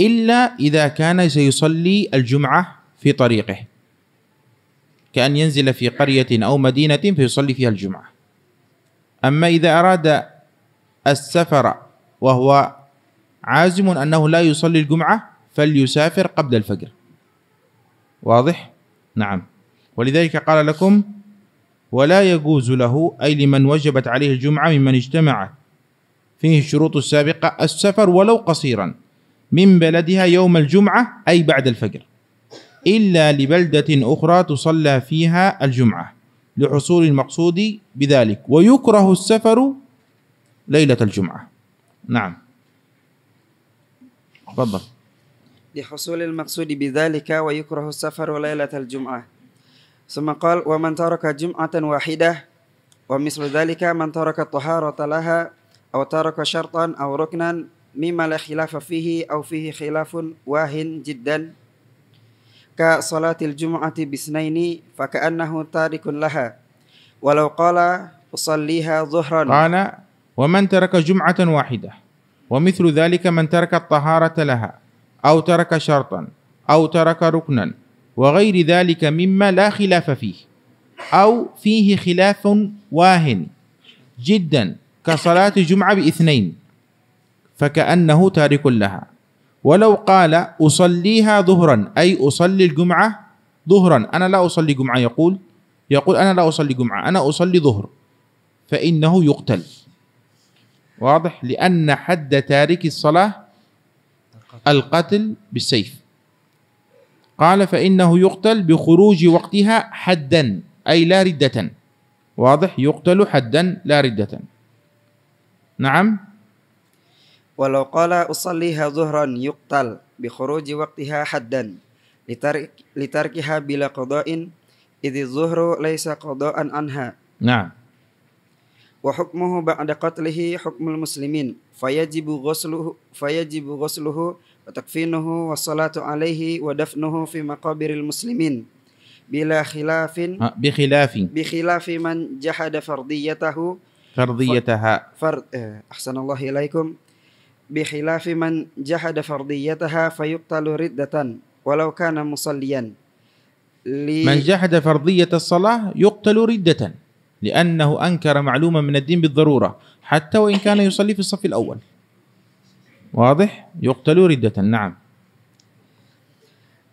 B: إلا إذا كان سيصلي الجمعة في طريقه كأن ينزل في قرية أو مدينة فيصلي فيها الجمعة. أما إذا أراد السفر وهو عازم أنه لا يصلي الجمعة فليسافر قبل الفجر. واضح؟ نعم. ولذلك قال لكم ولا يجوز له أي لمن وجبت عليه الجمعة ممن اجتمع فيه الشروط السابقة السفر ولو قصيرا من بلدها يوم الجمعة أي بعد الفجر إلا لبلدة أخرى تصلى فيها الجمعة. لحصول المقصود بذلك. ويكره السفر ليلة الجمعة. نعم. تفضل.
C: لحصول المقصود بذلك ويكره السفر ليلة الجمعة. ثم قال ومن ترك جمعة واحدة ومثل ذلك من ترك الطهارة لها أو ترك شرطا أو ركنا مما لا خلاف فيه أو فيه خلاف واهن جدا كصلاة الجمعة باثنين فكأنه تارك لها ولو قال أصليها ظهرا
B: قال ومن ترك جمعة واحدة ومثل ذلك من ترك الطهارة لها أو ترك شرطا أو ترك ركنا وغير ذلك مما لا خلاف فيه أو فيه خلاف واهن جدا كصلاة الجمعة باثنين فكأنه تارك لها ولو قال أصليها ظهرا أي أصلي الجمعة ظهرا. أنا لا أصلي جمعة يقول. يقول أنا لا أصلي جمعة أنا أصلي ظهر. فإنه يقتل. واضح؟ لأن حد تارك الصلاة القتل بالسيف. قال فإنه يقتل بخروج وقتها حدا أي لا ردة. واضح؟ يقتل حدا لا ردة. نعم؟
C: ولو قال أصليها ظهرا يقتل بخروج وقتها حدا لترك لتركها بلا قضاء إذ الظهر ليس قضاء عنها
B: نعم
C: وحكمه بعد قتله حكم المسلمين فيجب غسله فيجب غسله وتكفينه والصلاة عليه ودفنه في مقابر المسلمين بلا خلاف
B: ها، بخلاف
C: بخلاف من جحد فرضيته
B: فرضيتها
C: فرد آه، أحسن الله إليكم بخلاف من جحد فرضيتها فيقتل ردة ولو كان مصليا. لي-
B: من جحد فرضية الصلاة يقتل ردة لأنه أنكر معلومة من الدين بالضرورة حتى وإن كان يصلي في الصف الأول. واضح؟ يقتل ردة نعم.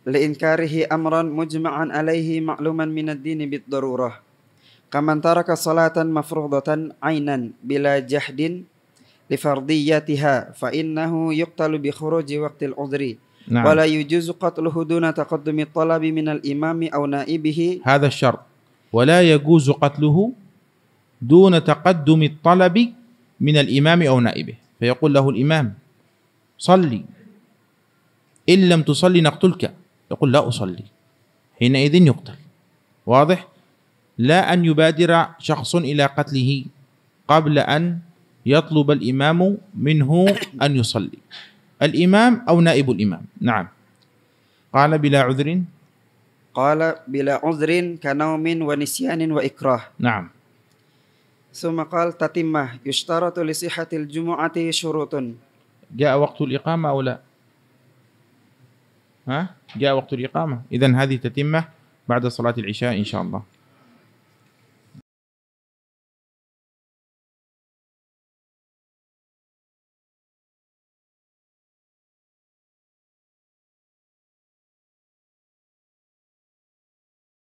C: لإنكاره أمرا مجمعا عليه معلوما من الدين بالضرورة. كمن ترك صلاة مفروضة عينا بلا جحد لفرضيتها فإنه يقتل بخروج وقت العذر.
B: نعم.
C: ولا يجوز قتله دون تقدم الطلب من الإمام أو نائبه.
B: هذا الشرط. ولا يجوز قتله دون تقدم الطلب من الإمام أو نائبه. فيقول له الإمام صلي. إن لم تصلي نقتلك. يقول لا أصلي. حينئذ يقتل. واضح؟ لا أن يبادر شخص إلى قتله قبل أن يطلب الإمام منه أن يصلي. الإمام أو نائب الإمام؟ نعم. قال بلا عذر.
C: قال بلا عذر كنوم ونسيان وإكراه.
B: نعم.
C: ثم قال تتمة يشترط لصحة الجمعة شروط.
B: جاء وقت الإقامة أو لا؟ ها؟ جاء وقت الإقامة. إذا هذه تتمة بعد صلاة العشاء إن شاء الله.